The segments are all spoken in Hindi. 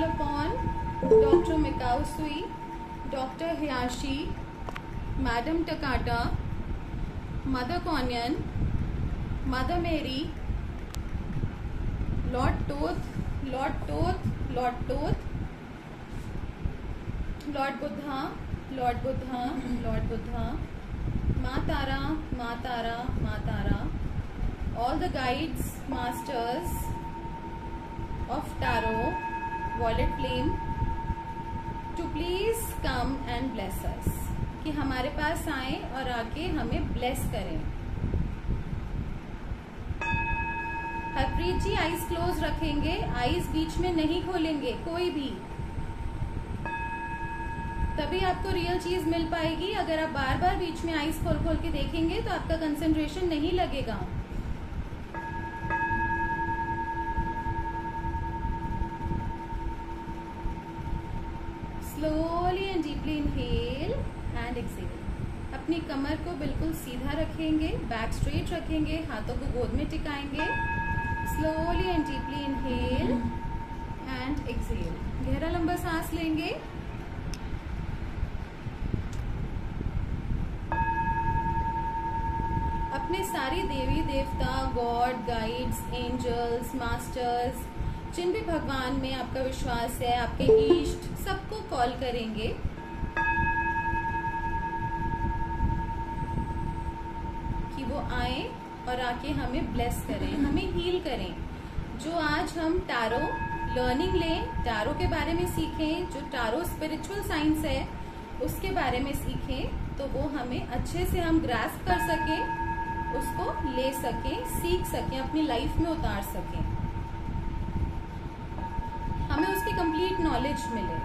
call upon Dr. Mikau Sui, Dr. Hiyashi, Madam Takata, Mother Konyan, Mother Mary, Lord Toth, Lord Toth, Lord Toth, Lord Buddha, Lord Buddha, Lord Buddha, Ma Tara, Ma Tara, Ma Tara, all the guides, masters of Tarot, Violet Flame, to please come and bless us. कि हमारे पास आए और आके हमें ब्लेस करें। हरप्रीत जी आईज क्लोज रखेंगे आईज बीच में नहीं खोलेंगे कोई भी। तभी आपको रियल चीज़ मिल पाएगी। अगर आप बार बार बीच में आईज खोल खोल के देखेंगे तो आपका कंसेंट्रेशन नहीं लगेगा। एक्सेल अपनी कमर को बिल्कुल सीधा रखेंगे, बैक स्ट्रेट रखेंगे, हाथों को गोद में टिकाएँगे। Slowly and deeply inhale and exhale गहरा लंबा सांस लेंगे। अपने सारी देवी देवता, गॉड गाइड्स एंजल्स मास्टर्स जिन भी भगवान में आपका विश्वास है, आपके इष्ट सबको कॉल करेंगे। और आके हमें ब्लेस करें, हमें हील करें। जो आज हम टारो लर्निंग लें टारो के बारे में सीखें, जो टारो स्पिरिचुअल साइंस है, उसके बारे में सीखें तो वो हमें अच्छे से हम ग्रास्प कर सकें, उसको ले सकें, सीख सकें, अपनी लाइफ में उतार सकें। हमें उसकी कंप्लीट नॉलेज मिले।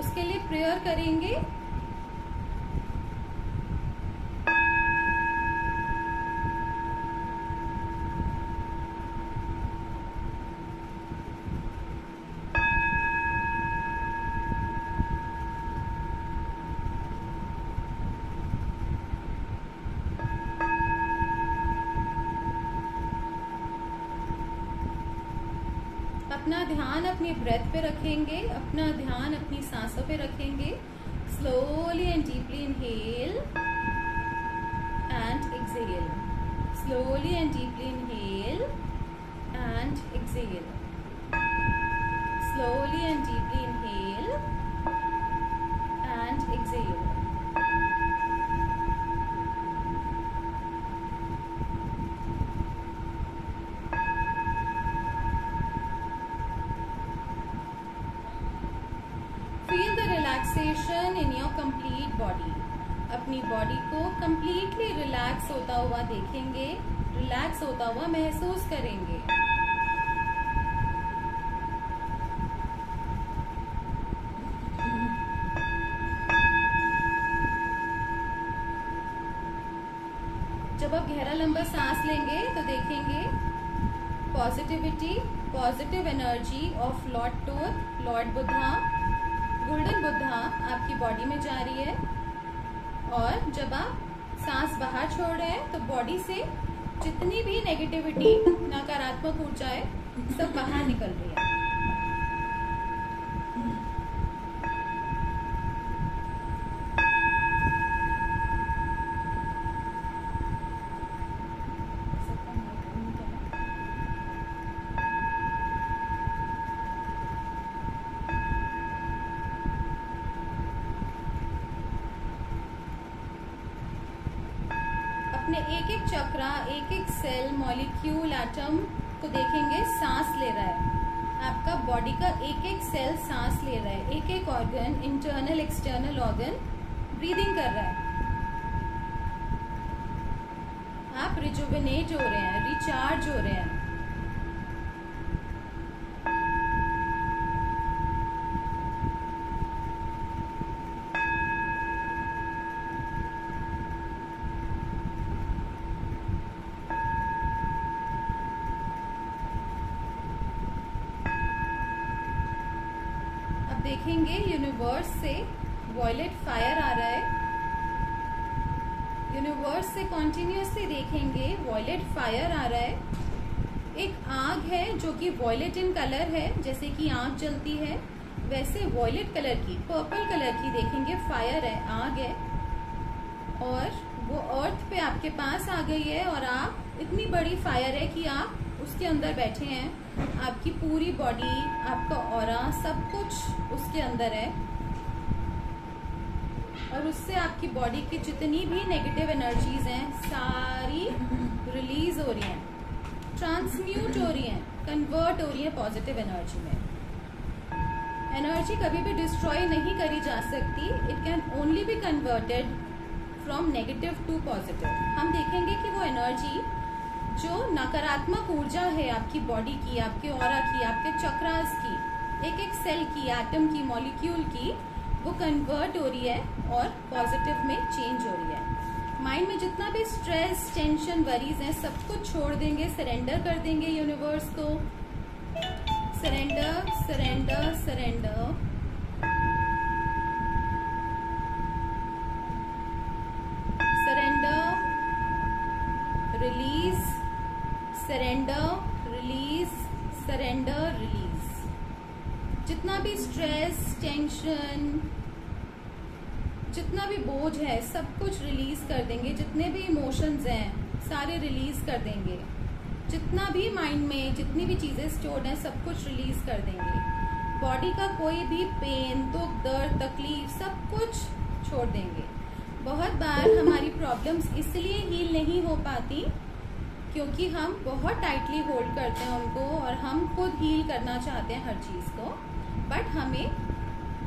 उसके लिए प्रेयर करेंगे अपनी ब्रेथ पे रखेंगे, अपना ध्यान अपनी सांसों पे रखेंगे। Slowly and deeply inhale and exhale slowly and deeply inhale अपनी बॉडी को कंप्लीटली रिलैक्स होता हुआ देखेंगे रिलैक्स होता हुआ महसूस करेंगे। जब आप गहरा लंबा सांस लेंगे तो देखेंगे positivity positive energy of Lord Thoth Lord Buddha golden Buddha आपकी बॉडी में जा रही है। और जब आप सांस बाहर छोड़ रहे हैं तो बॉडी से जितनी भी नेगेटिविटी नकारात्मक ऊर्जा है, सब बाहर निकल रही है। वॉयलेट इन कलर है, जैसे कि आग जलती है, वैसे वॉयलेट कलर की पर्पल कलर की देखेंगे फायर है, आग है। और वो अर्थ पे आपके पास आ गई है और आप, इतनी बड़ी फायर है कि आप उसके अंदर बैठे हैं। आपकी पूरी बॉडी आपका और सब कुछ उसके अंदर है। और उससे आपकी बॉडी की जितनी भी नेगेटिव एनर्जीज हैं, सारी रिलीज़ हो रही हैं। ट्रांसम्यूट हो रही हैं कन्वर्ट हो रही हैं पॉजिटिव एनर्जी में। एनर्जी कभी भी डिस्ट्रॉय नहीं करी जा सकती it can only be converted from negative to positive हम देखेंगे कि वो एनर्जी जो नकारात्मक ऊर्जा है आपकी बॉडी की, आपके और की, आपके चक्रास की एक एक सेल की एटम की मॉलिक्यूल की, वो कन्वर्ट हो रही है और पॉजिटिव में चेंज हो रही है। माइंड में जितना भी स्ट्रेस टेंशन वरीज है सब कुछ छोड़ देंगे सरेंडर कर देंगे यूनिवर्स को। Surrender surrender surrender surrender release surrender release surrender release जितना भी स्ट्रेस टेंशन जितना भी बोझ है, सब कुछ रिलीज़ कर देंगे। जितने भी इमोशंस हैं, सारे रिलीज़ कर देंगे। जितना भी माइंड में, जितनी भी चीज़ें स्टोर्ड हैं, सब कुछ रिलीज़ कर देंगे। बॉडी का कोई भी पेन दुख, दर्द, तकलीफ़, सब कुछ छोड़ देंगे। बहुत बार हमारी प्रॉब्लम्स इसलिए हील नहीं हो पाती क्योंकि हम बहुत टाइटली होल्ड करते हैं उनको और हम खुद हील करना चाहते हैं हर चीज़ को। बट हमें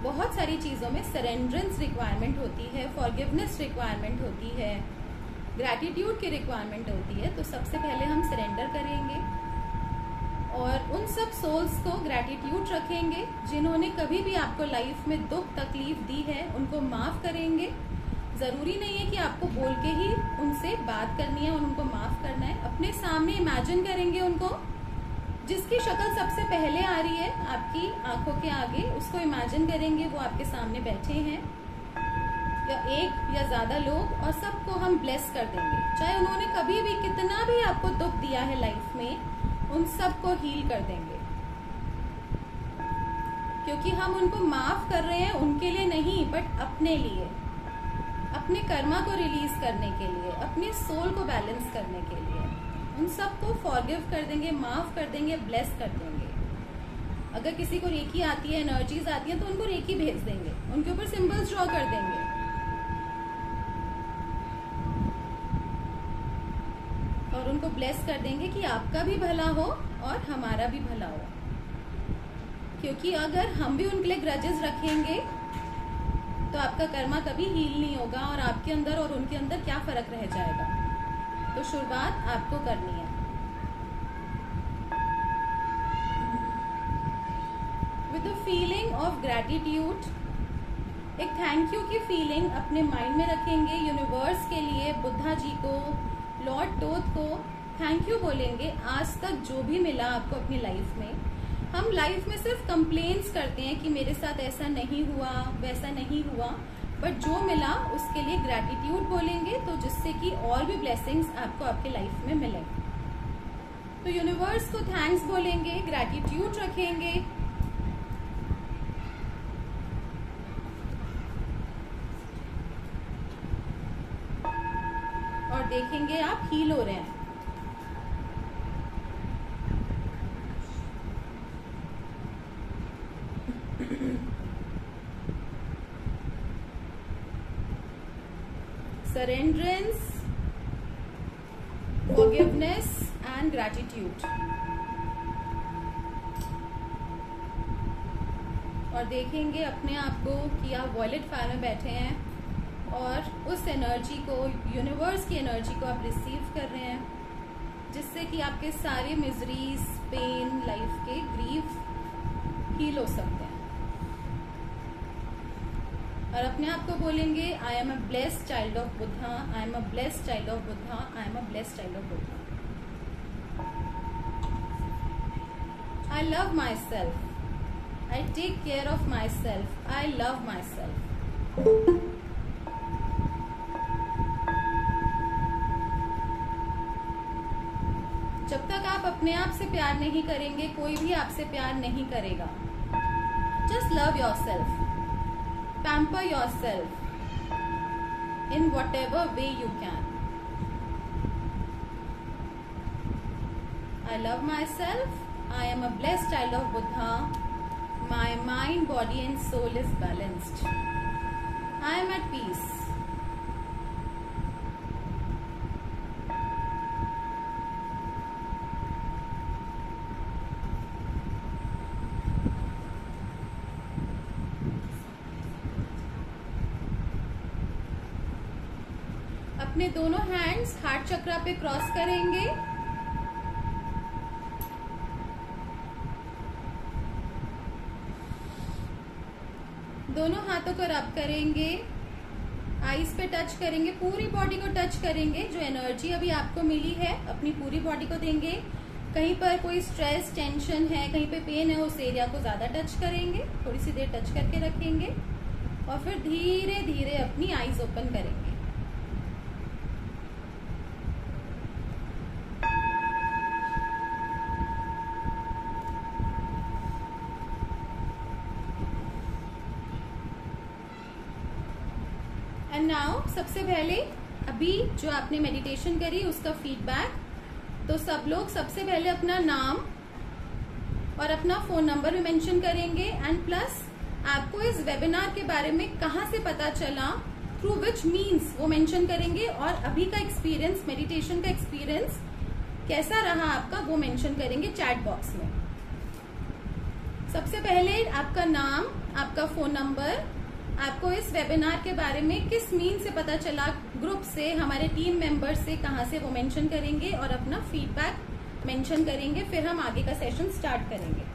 बहुत सारी चीज़ों में सरेंड्रेंस रिक्वायरमेंट होती है फॉरगिवनेस रिक्वायरमेंट होती है ग्रैटिट्यूड की रिक्वायरमेंट होती है तो सबसे पहले हम सरेंडर करेंगे और उन सब सोल्स को ग्रैटिट्यूड रखेंगे जिन्होंने कभी भी आपको लाइफ में दुख, तकलीफ़ दी है, उनको माफ़ करेंगे। ज़रूरी नहीं है कि आपको बोल के ही उनसे बात करनी है और उनको माफ़ करना है। अपने सामने इमेजिन करेंगे उनको जिसकी शक्ल सबसे पहले आ रही है, आपकी आँखों के आगे, उसको इमेजिन करेंगे, वो आपके सामने बैठे हैं। या एक या ज़्यादा लोग, और सबको हम ब्लेस कर देंगे। चाहे उन्होंने कभी भी कितना भी आपको दुख दिया है लाइफ में, उन सबको हील कर देंगे। क्योंकि हम उनको माफ़ कर रहे हैं उनके लिए नहीं बट अपने लिए। अपने कर्मा को रिलीज़ करने के लिए, अपने सोल को बैलेंस करने के लिए। उन सबको फॉरगिव कर देंगे, माफ़ कर देंगे ब्लेस कर देंगे। अगर किसी को रेकी आती है एनर्जीज आती है तो उनको रेकी भेज देंगे। उनके ऊपर सिंबल्स ड्रॉ कर देंगे। और उनको ब्लेस कर देंगे कि आपका भी भला हो और हमारा भी भला हो। क्योंकि अगर हम भी उनके लिए ग्रजेस रखेंगे तो आपका कर्मा कभी हील नहीं होगा और आपके अंदर और उनके अंदर क्या फ़र्क रह जाएगा? तो शुरुआत आपको करनी है। विद फीलिंग ऑफ़ ग्रेटिट्यूड एक थैंक यू की फीलिंग अपने माइंड में रखेंगे यूनिवर्स के लिए, बुद्धा जी को, लॉर्ड टोथ को थैंक यू बोलेंगे, आज तक जो भी मिला आपको अपनी लाइफ में। हम लाइफ में सिर्फ़ कंप्लेन्स करते हैं कि मेरे साथ ऐसा नहीं हुआ, वैसा नहीं हुआ। बट जो मिला, उसके लिए ग्रेटिट्यूड बोलेंगे तो जिससे कि और भी ब्लेसिंग्स आपको आपके लाइफ में मिले। तो यूनिवर्स को थैंक्स बोलेंगे ग्रेटिट्यूड रखेंगे। और देखेंगे आप हील हो रहे हैं surrenderance, forgiveness and gratitude. और देखेंगे अपने आप को कि आप वॉलेट फायर में बैठे हैं और उस एनर्जी को यूनिवर्स की एनर्जी को आप रिसीव कर रहे हैं, जिससे कि आपके सारे मिजरीज पेन लाइफ के ग्रीफ हील हो सकते हैं। और अपने आप को बोलेंगे I am a blessed child of Buddha I am a blessed child of Buddha I am a blessed child of Buddha I love myself I care of myself I love myself जब तक आप अपने आप से प्यार नहीं करेंगे, कोई भी आपसे प्यार नहीं करेगा। Just love yourself pamper yourself in whatever way you can I love myself I am a blessed child of Buddha. My mind, body and soul is balanced. I am at peace. अपने दोनों हैंड्स हार्ट चक्रा पे क्रॉस करेंगे दोनों हाथों को रब करेंगे आईज पे टच करेंगे, पूरी बॉडी को टच करेंगे, जो एनर्जी अभी आपको मिली है, अपनी पूरी बॉडी को देंगे। कहीं पर कोई स्ट्रेस टेंशन है, कहीं पे पेन है, उस एरिया को ज़्यादा टच करेंगे, थोड़ी सी देर टच करके रखेंगे और फिर धीरे धीरे अपनी आइज़ ओपन करेंगे एंड नाउ सबसे पहले अभी जो आपने मेडिटेशन करी, उसका फीडबैक तो सब लोग सबसे पहले अपना नाम और अपना फ़ोन नंबर भी मेंशन करेंगे। एंड प्लस आपको इस वेबिनार के बारे में कहा से पता चला थ्रू विच मीन्स वो मेंशन करेंगे और अभी का एक्सपीरियंस मेडिटेशन का एक्सपीरियंस कैसा रहा आपका, वो मेंशन करेंगे चैट बॉक्स में। सबसे पहले आपका नाम, आपका फ़ोन नंबर आपको इस वेबिनार के बारे में किस मीन से पता चला? ग्रुप से, हमारे टीम मेंबर्स से, कहा से वो मेंशन करेंगे और अपना फीडबैक मेंशन करेंगे, फिर हम आगे का सेशन स्टार्ट करेंगे।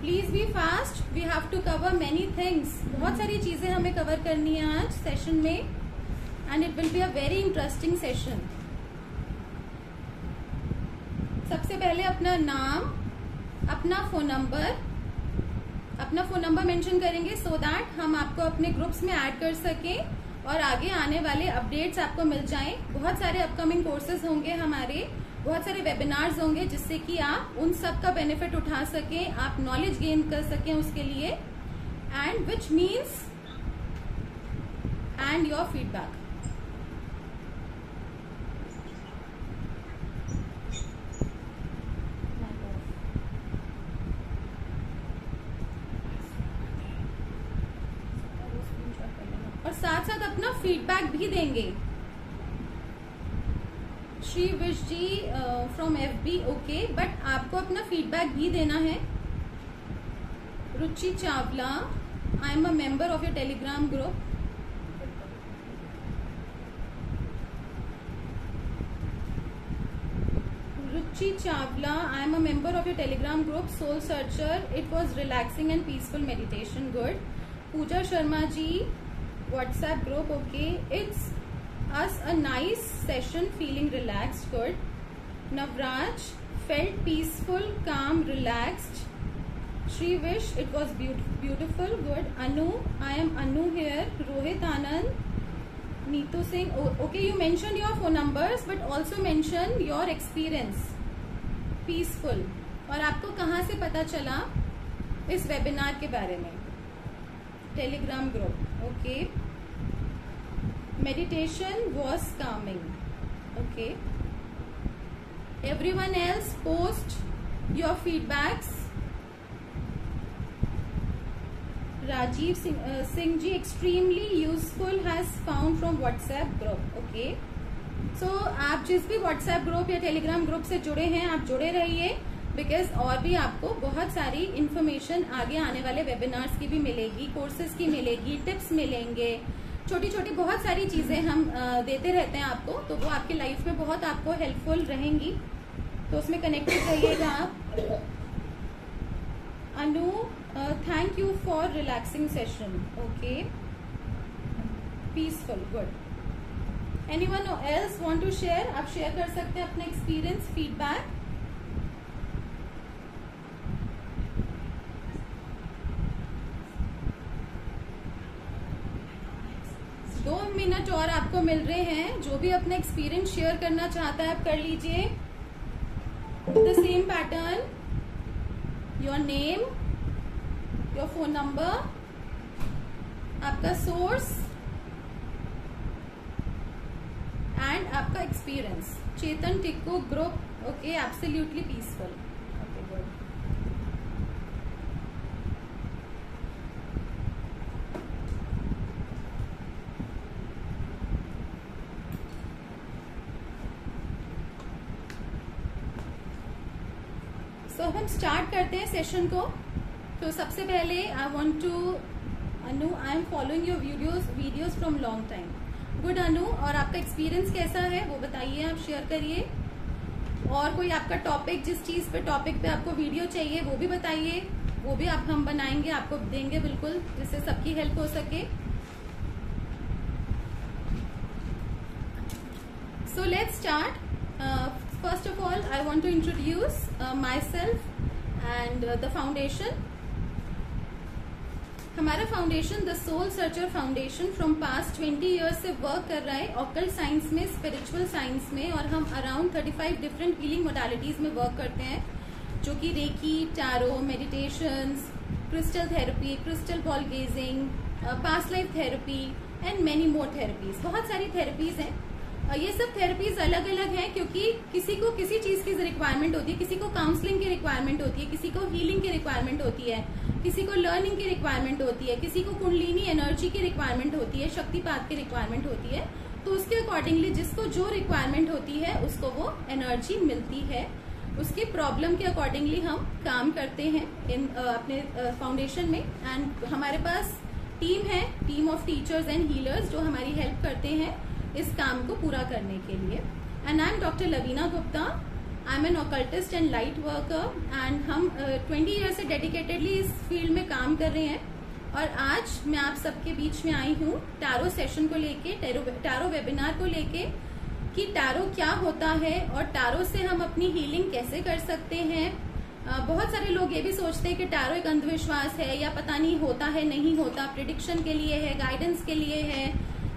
Please be fast we have to cover many things बहुत सारी चीज़ें हमें कवर करनी है आज सेशन में। And it will be a very interesting session. सबसे पहले अपना नाम, अपना फ़ोन नंबर अपना फ़ोन नंबर मेंशन करेंगे सो so दैट हम आपको अपने ग्रुप्स में ऐड कर सकें और आगे आने वाले अपडेट्स आपको मिल जाएँ। बहुत सारे अपकमिंग कोर्सेज होंगे हमारे, बहुत सारे वेबिनार्स होंगे जिससे कि आप उन सब का बेनिफिट उठा सकें, आप नॉलेज गेन कर सकें उसके लिए। And which means and your feedback feedback भी देंगे। Shri Vish ji from F B okay but आपको अपना फीडबैक भी देना है। Ruchi Chawla I am a member of your Telegram group Ruchi Chawla I am a member of your Telegram group soul searcher it was relaxing and peaceful meditation good Pooja Sharma ji WhatsApp group okay it's us a nice session feeling relax good Navraj felt peaceful calm relaxed Shri Vish it was beautiful good Anu I am Anu here Rohit Anand Neetu Singh okay you mention your phone numbers but also mention your experience peaceful और आपको कहाँ से पता चला? इस वेबिनार के बारे में. Telegram group okay okay. Meditation was calming okay everyone else post your feedbacks Rajiv Singh, uh, Singh ji extremely useful has found from WhatsApp group okay so, आप जिस भी व्हाट्सएप ग्रुप या टेलीग्राम ग्रुप से जुड़े हैं आप जुड़े रहिए बिकॉज़ और भी आपको बहुत सारी इन्फॉर्मेशन आगे आने वाले वेबिनार्स की भी मिलेगी कोर्सेज की मिलेगी टिप्स मिलेंगे छोटी छोटी बहुत सारी चीज़ें हम देते रहते हैं आपको तो वो आपकी लाइफ में बहुत आपको हेल्पफुल रहेंगी। तो उसमें कनेक्टेड रहिएगा आप। Anu thank you for relaxing session okay peaceful good anyone else want to share आप शेयर कर सकते हैं अपने एक्सपीरियंस फीडबैक मिनट और आपको मिल रहे हैं। जो भी अपना एक्सपीरियंस शेयर करना चाहता है, आप कर लीजिए। The same pattern your name your phone number आपका सोर्स एंड आपका experience Chetan Tikko group okay absolutely peaceful okay good so so, हम स्टार्ट करते हैं सेशन को। तो सबसे पहले I want to Anu I am following your videos videos from long time good Anu और आपका एक्सपीरियंस कैसा है, वो बताइए, आप शेयर करिए। और कोई आपका टॉपिक जिस चीज़ पे टॉपिक पे आपको वीडियो चाहिए, वो भी बताइए। वो भी आप, हम बनाएँगे, आपको देंगे बिल्कुल, जिससे सबकी हेल्प हो सके। So let's start first of all i want to introduce uh, myself and uh, the foundation. हमारा foundation the Soul Searcher Foundation from past 20 years से वर्क कर रहा है ऑकल साइंस में स्पिरिचुअल साइंस में और हम अराउंड 35 डिफरेंट हीलिंग मोडालिटीज में वर्क करते हैं जो कि reiki tarot meditation crystal therapy crystal ball gazing past life therapy and many more therapies बहुत सारी थेरेपीज हैं। ये सब थेरेपीज अलग अलग हैं क्योंकि किसी को किसी चीज़ की रिक्वायरमेंट होती है, किसी को काउंसलिंग की रिक्वायरमेंट होती है, किसी को हीलिंग की रिक्वायरमेंट होती है, किसी को लर्निंग की रिक्वायरमेंट होती है, किसी को कुंडलिनी एनर्जी की रिक्वायरमेंट होती है, शक्तिपात की रिक्वायरमेंट होती है तो उसके अकॉर्डिंगली जिसको जो रिक्वायरमेंट होती है, उसको वो एनर्जी मिलती है। उसकी प्रॉब्लम के अकॉर्डिंगली हम काम करते हैं इन अपने फाउंडेशन में एंड हमारे पास टीम है team of teachers and healers जो हमारी हेल्प करते हैं। इस काम को पूरा करने के लिए। And I am doctor Lavina Gupta I am an occultist and light worker and हम ट्वेंटी ईयर से डेडिकेटेडली इस फ़ील्ड में काम कर रहे हैं। और आज मैं आप सबके बीच में आई हूँ टैरो सेशन को लेके टैरो वेबिनार को लेके कि टैरो क्या होता है और टैरो से हम अपनी हीलिंग कैसे कर सकते हैं। बहुत सारे लोग ये भी सोचते हैं कि टैरो एक अंधविश्वास है या पता नहीं होता है, नहीं होता। प्रिडिक्शन के लिए है गाइडेंस के लिए है।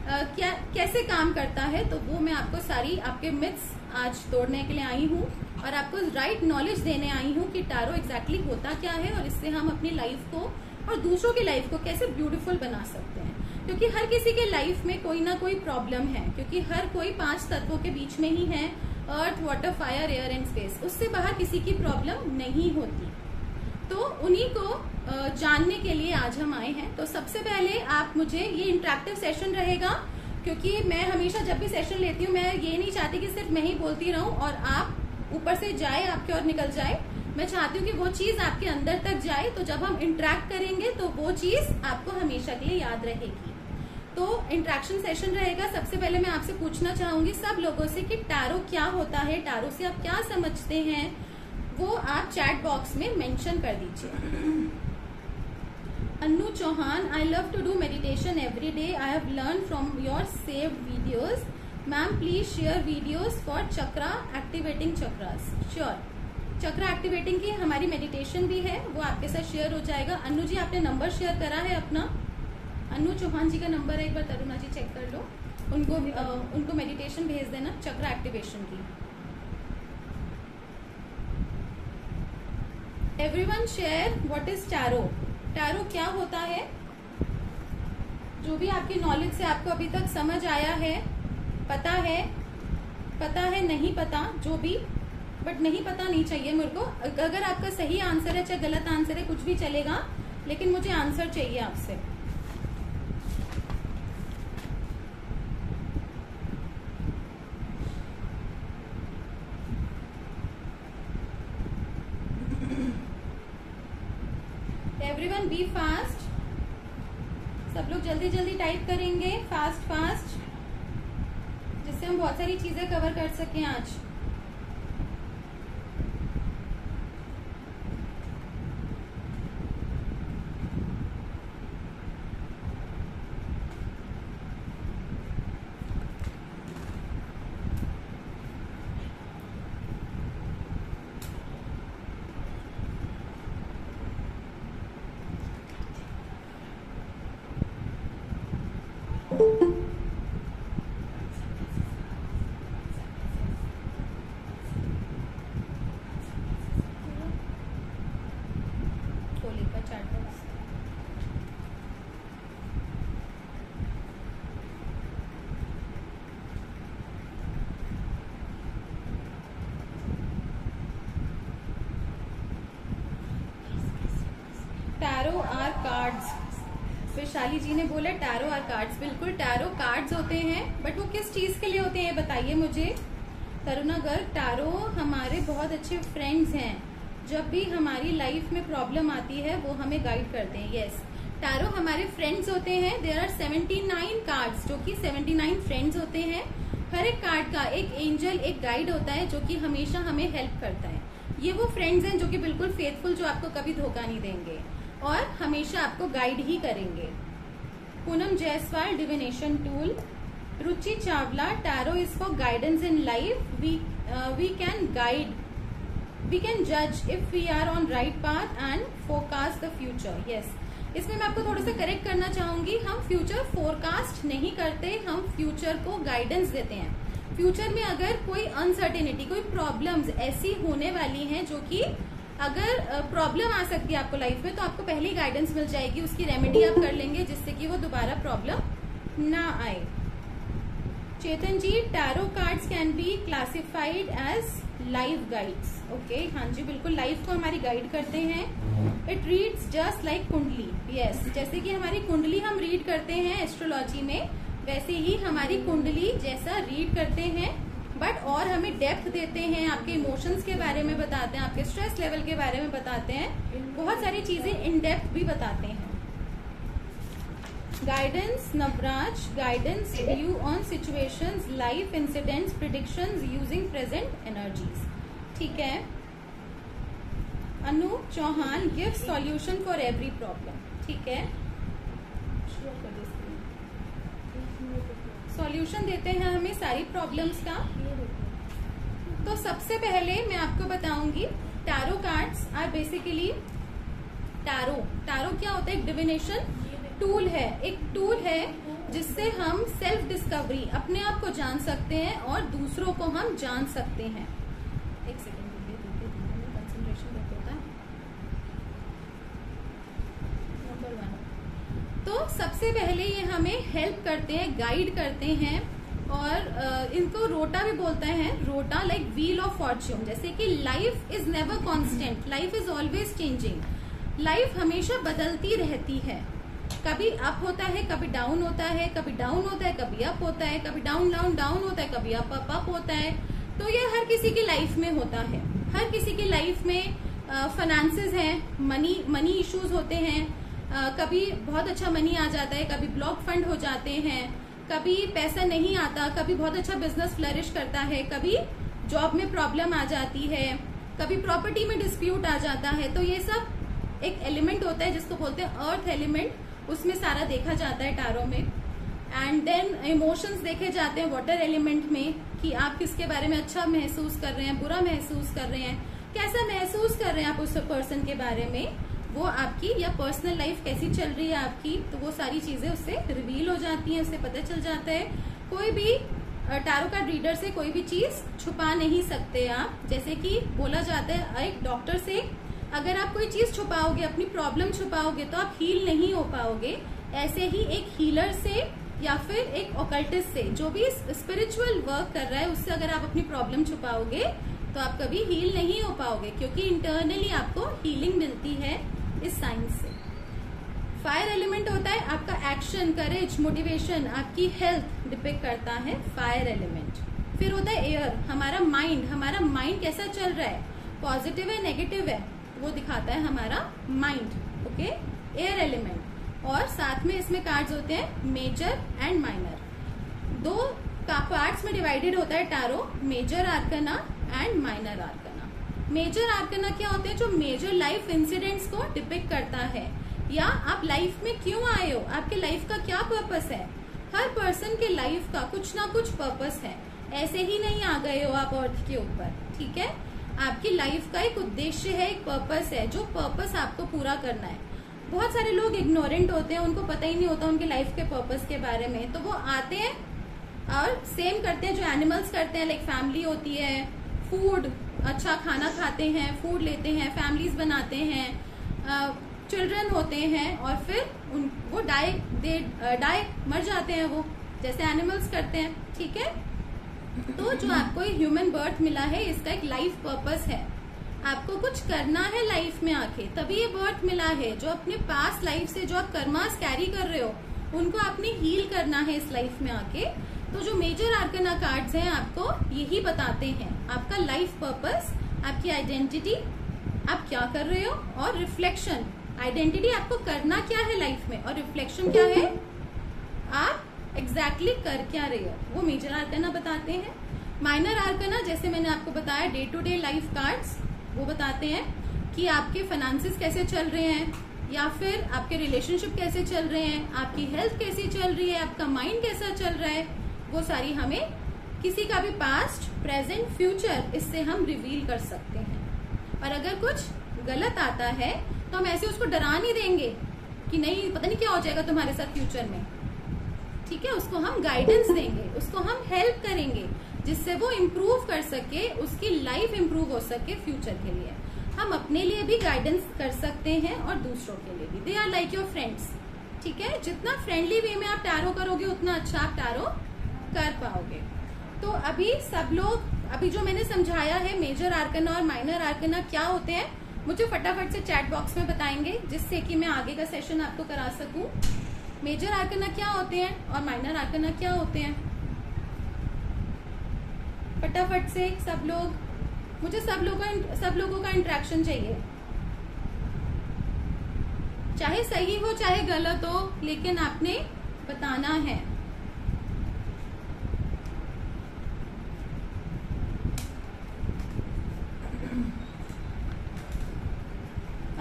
क्या, कैसे काम करता है तो वो मैं आपको सारी, आपके मिथ्स आज तोड़ने के लिए आई हूँ और आपको राइट नॉलेज देने आई हूँ कि टारो एग्जैक्टली exactly होता क्या है और इससे हम अपनी लाइफ को और दूसरों की लाइफ को कैसे ब्यूटीफुल बना सकते हैं। क्योंकि हर किसी के लाइफ में कोई ना कोई प्रॉब्लम है, क्योंकि हर कोई पाँच तत्वों के बीच में ही है earth water fire air and space उससे बाहर किसी की प्रॉब्लम नहीं होती। तो उन्हीं को जानने के लिए आज हम आए हैं। तो सबसे पहले आप मुझे ये इंटरेक्टिव सेशन रहेगा, क्योंकि मैं हमेशा जब भी सेशन लेती हूँ, मैं ये नहीं चाहती कि सिर्फ़ मैं ही बोलती रहूँ और आप ऊपर से जाए, आपके और निकल जाए। मैं चाहती हूँ कि वो चीज़ आपके अंदर तक जाए तो जब हम इंटरेक्ट करेंगे तो वो चीज़ आपको हमेशा के लिए याद रहेगी। तो इंट्रैक्शन सेशन रहेगा। सबसे पहले मैं आपसे पूछना चाहूँगी सब लोगों से कि टारो क्या होता है? टारो से आप क्या समझते हैं? वो आप चैट बॉक्स में मेंशन कर दीजिए। Annu Chauhan I love to do meditation every day I have learn from your save videos ma'am please share videos for chakra activating chakra sure chakra activating की हमारी मेडिटेशन भी है वो आपके साथ शेयर हो जाएगा। अनु जी आपने नंबर शेयर करा है अपना? अनु चौहान जी का नंबर है एक बार तरुणा जी चेक कर लो। उनको आ, उनको मेडिटेशन भेज देना चक्र एक्टिवेशन की। Everyone share what is tarot tarot क्या होता है? जो भी आपकी नॉलेज से आपको अभी तक समझ आया है, पता है पता है, नहीं पता, जो भी बट नहीं पता नहीं चाहिए मेरे को। अगर आपका सही आंसर है, चाहे गलत आंसर है, कुछ भी चलेगा, लेकिन मुझे आंसर चाहिए आपसे एवरीवन बी फास्ट सब लोग जल्दी जल्दी टाइप करेंगे फास्ट फास्ट जिससे हम बहुत सारी चीज़ें कवर कर सकें आज। वैशाली जी ने बोला टैरो आर कार्ड्स बिल्कुल टैरो कार्ड्स होते हैं बट वो किस चीज़ के लिए होते हैं बताइए मुझे। तरुणा गर्ग टैरो हमारे बहुत अच्छे फ्रेंड्स हैं। जब भी हमारी लाइफ में प्रॉब्लम आती है, वो हमें गाइड करते हैं यस टैरो हमारे फ्रेंड्स होते हैं देर आर 79 कार्ड्स जो कि 79 फ्रेंड्स होते हैं। हर एक कार्ड का एक एंजल एक गाइड होता है, जो कि हमेशा हमें हेल्प करता है। ये वो फ्रेंड्स हैं, जो कि बिल्कुल फेथफुल जो आपको कभी धोखा नहीं देंगे। और हमेशा आपको गाइड ही करेंगे। Poonam Jaiswal divination tool Ruchi Chawla tarot is for guidance in life we we can guide we can जज if we are on right path and forecast the future yes इसमें मैं आपको थोड़ा सा करेक्ट करना चाहूँगी। हम फ्यूचर फोरकास्ट नहीं करते, हम फ्यूचर को गाइडेंस देते हैं। फ्यूचर में अगर कोई अनसर्टेनिटी कोई प्रॉब्लम्स ऐसी होने वाली हैं जो कि अगर प्रॉब्लम आ सकती है आपको लाइफ में तो आपको पहले ही गाइडेंस मिल जाएगी, उसकी रेमेडी आप कर लेंगे, जिससे कि वो दोबारा प्रॉब्लम ना आए। Chetan ji tarot cards can be classified as life guides okay हाँ जी, बिल्कुल लाइफ को हमारी गाइड करते हैं। It reads just like kundli yes जैसे कि हमारी कुंडली हम रीड करते हैं एस्ट्रोलॉजी में, वैसे ही हमारी कुंडली जैसा रीड करते हैं। बट और हमें डेप्थ देते हैं, आपके इमोशंस के बारे में बताते हैं, आपके स्ट्रेस लेवल के बारे में बताते हैं। बहुत सारी चीज़ें इन डेप्थ भी बताते हैं। Guidance Navraj guidance view on situations life incidents predictions using present energies ठीक है? Anu Chauhan give solution for every problem ठीक है? सॉल्यूशन देते हैं हमें सारी प्रॉब्लम्स का। तो सबसे पहले मैं आपको बताऊँगी tarot cards are basically tarot tarot क्या होता है? एक डिविनेशन टूल है। एक टूल है जिससे हम सेल्फ डिस्कवरी अपने आप को जान सकते हैं और दूसरों को हम जान सकते हैं। एक तो सबसे पहले ये हमें हेल्प करते हैं गाइड करते हैं और इनको रोटा भी बोलते हैं। Rota like wheel of fortune जैसे कि life is never constant life is always changing life हमेशा बदलती रहती है। कभी अप होता है, कभी डाउन होता है, कभी डाउन होता है, कभी अप होता है, कभी डाउन डाउन डाउन होता है, कभी अप अप अप होता है। तो ये हर किसी की लाइफ में होता है। हर किसी की लाइफ में फाइनेंसेस हैं मनी मनी इश्यूज़ होते हैं। कभी बहुत अच्छा मनी आ जाता है, कभी ब्लॉक फंड हो जाते हैं। कभी पैसा नहीं आता, कभी बहुत अच्छा बिज़नेस फ्लरिश करता है, कभी जॉब में प्रॉब्लम आ जाती है, कभी प्रॉपर्टी में डिस्प्यूट आ जाता है तो ये सब एक एलिमेंट होता है जिसको बोलते हैं अर्थ एलिमेंट उसमें सारा देखा जाता है टारों में। एंड देन इमोशंस देखे जाते हैं वाटर एलिमेंट में कि आप किसके बारे में अच्छा महसूस कर रहे हैं, बुरा महसूस कर रहे हैं। कैसा महसूस कर रहे हैं आप उस पर्सन के बारे में? वो आपकी, या पर्सनल लाइफ कैसी चल रही है आपकी तो वो सारी चीज़ें उससे रिवील हो जाती हैं, उससे पता चल जाता है। कोई भी टारो कार्ड रीडर से कोई भी चीज़ छुपा नहीं सकते आप। जैसे कि बोला जाता है, एक डॉक्टर से अगर आप कोई चीज़ छुपाओगे, अपनी प्रॉब्लम छुपाओगे तो आप हील नहीं हो पाओगे। ऐसे ही एक हीलर से, या फिर एक ओकल्टिस्ट से, जो भी स्पिरिचुअल वर्क कर रहा है, उससे अगर आप अपनी प्रॉब्लम छुपाओगे तो आप कभी हील नहीं हो पाओगे, क्योंकि इंटरनली आपको हीलिंग मिलती है। इस साइंस से। फायर एलिमेंट होता है आपका एक्शन करेज मोटिवेशन आपकी हेल्थ डिपेक्ट करता है फायर एलिमेंट फिर होता है एयर हमारा माइंड हमारा माइंड कैसा चल रहा है? पॉजिटिव है नेगेटिव है? वो दिखाता है हमारा माइंड ओके एयर एलिमेंट और साथ में इसमें कार्ड्स होते हैं मेजर एंड माइनर दो पार्ट्स में डिवाइडेड होता है tarot major arcana and minor arcana major arcana क्या होते हैं? जो मेजर लाइफ इंसिडेंट्स को डिपिक्ट करता है। या आप लाइफ में क्यों आए हो? आपके लाइफ का क्या पर्पस है? हर पर्सन के लाइफ का कुछ ना कुछ पर्पस है। ऐसे ही नहीं आ गए हो आप अर्थ के ऊपर, ठीक है? आपकी लाइफ का एक उद्देश्य है, एक पर्पस है, जो पर्पस आपको पूरा करना है। बहुत सारे लोग इग्नोरेंट होते हैं, उनको पता ही नहीं होता उनके लाइफ के पर्पस के बारे में। तो वो आते हैं और सेम करते हैं, जो एनिमल्स करते हैं लाइक फैमिली होती है फ़ूड अच्छा खाना खाते हैं फ़ूड लेते हैं फैमिलीज़ बनाते हैं चिल्ड्रन होते हैं और फिर उन, वो डाई दे डाई मर जाते हैं वो। जैसे एनिमल्स करते हैं, ठीक है? तो जो आपको ह्यूमन बर्थ मिला है, इसका एक लाइफ पर्पस है। आपको कुछ करना है लाइफ में आके, तभी ये बर्थ मिला है। जो अपने पास लाइफ से जो आप कर्मास कैरी कर रहे हो, उनको आपने हील करना है इस लाइफ में आके। तो जो मेजर आर्कना कार्ड्स हैं, आपको यही बताते हैं। आपका लाइफ पर्पस आपकी आइडेंटिटी आप क्या कर रहे हो और रिफ्लेक्शन आइडेंटिटी आपको करना क्या है लाइफ में और रिफ्लेक्शन क्या है? आप एग्जैक्टली exactly कर क्या रहे हो? वो मेजर आर्कना बताते हैं। माइनर आर्कना जैसे मैंने आपको बताया day to day life cards वो बताते हैं कि आपके फाइनेंसिस कैसे चल रहे हैं, या फिर आपके रिलेशनशिप कैसे चल रहे हैं, आपकी हेल्थ कैसी चल रही है, आपका माइंड कैसा चल रहा है वो सारी हमें किसी का भी पास्ट प्रेजेंट फ्यूचर इससे हम रिवील कर सकते हैं। और अगर कुछ गलत आता है तो हम ऐसे उसको डरा नहीं देंगे कि नहीं, पता नहीं क्या हो जाएगा तुम्हारे साथ फ्यूचर में। ठीक है? उसको हम गाइडेंस देंगे, उसको हम हेल्प करेंगे, जिससे वो इम्प्रूव कर सके, उसकी लाइफ इम्प्रूव हो सके फ्यूचर के लिए। हम अपने लिए भी गाइडेंस कर सकते हैं और दूसरों के लिए भी। They are like your friends ठीक है? जितना फ्रेंडली वे में आप टैरो करोगे, उतना अच्छा आप टैरो कर पाओगे। तो अभी सब लोग, अभी जो मैंने समझाया है मेजर आर्कना और माइनर आर्कना क्या होते हैं, मुझे फटाफट से चैट बॉक्स में बताएँगे, जिससे कि मैं आगे का सेशन आपको करा सकूँ। मेजर आर्कना क्या होते हैं और माइनर आर्कना क्या होते हैं? फटाफट से सब लोग, मुझे सब लोगों सब लोगों का इंट्रैक्शन चाहिए। चाहे सही हो, चाहे गलत हो, लेकिन आपने बताना है।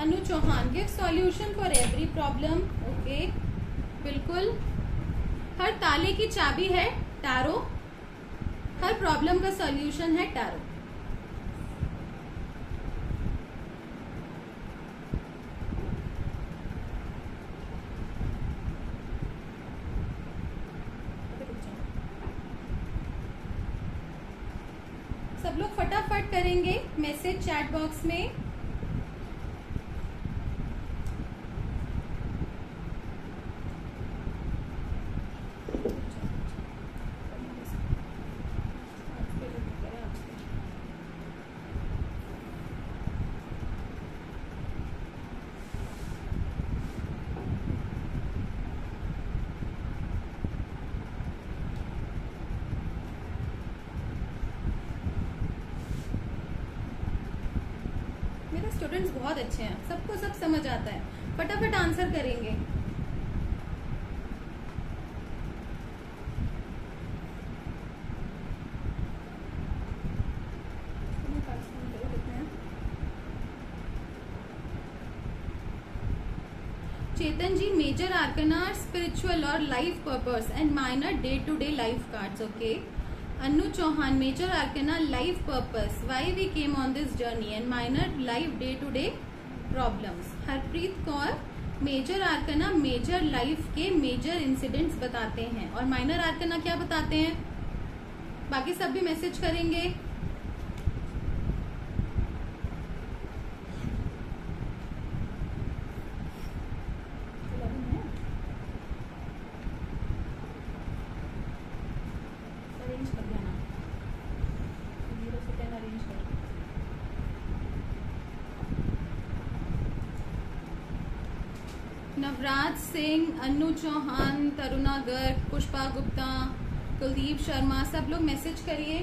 Anu Chauhan give solution for every problem okay बिल्कुल। हर ताले की चाबी है, टारो। हर प्रॉब्लम का सॉल्यूशन है, टारो। सब लोग फटाफट करेंगे मैसेज चैट बॉक्स में स्टूडेंट्स बहुत अच्छे हैं। सबको सब समझ आता है। फटाफट आंसर करेंगे। Chetan ji major arcana spiritual और life purpose and minor day to day life cards okay Anu Chauhan major arcana life purpose why we came on this journey and minor life day to day problems. Harpreet Kaur major arcana major life के मेजर इंसिडेंट्स बताते हैं। और माइनर आर्कना क्या बताते हैं? बाकी सब भी मैसेज करेंगे नवराज सिंह अनु चौहान तरुणा गर्ग पुष्पा गुप्ता कुलदीप शर्मा सब लोग मैसेज करिए।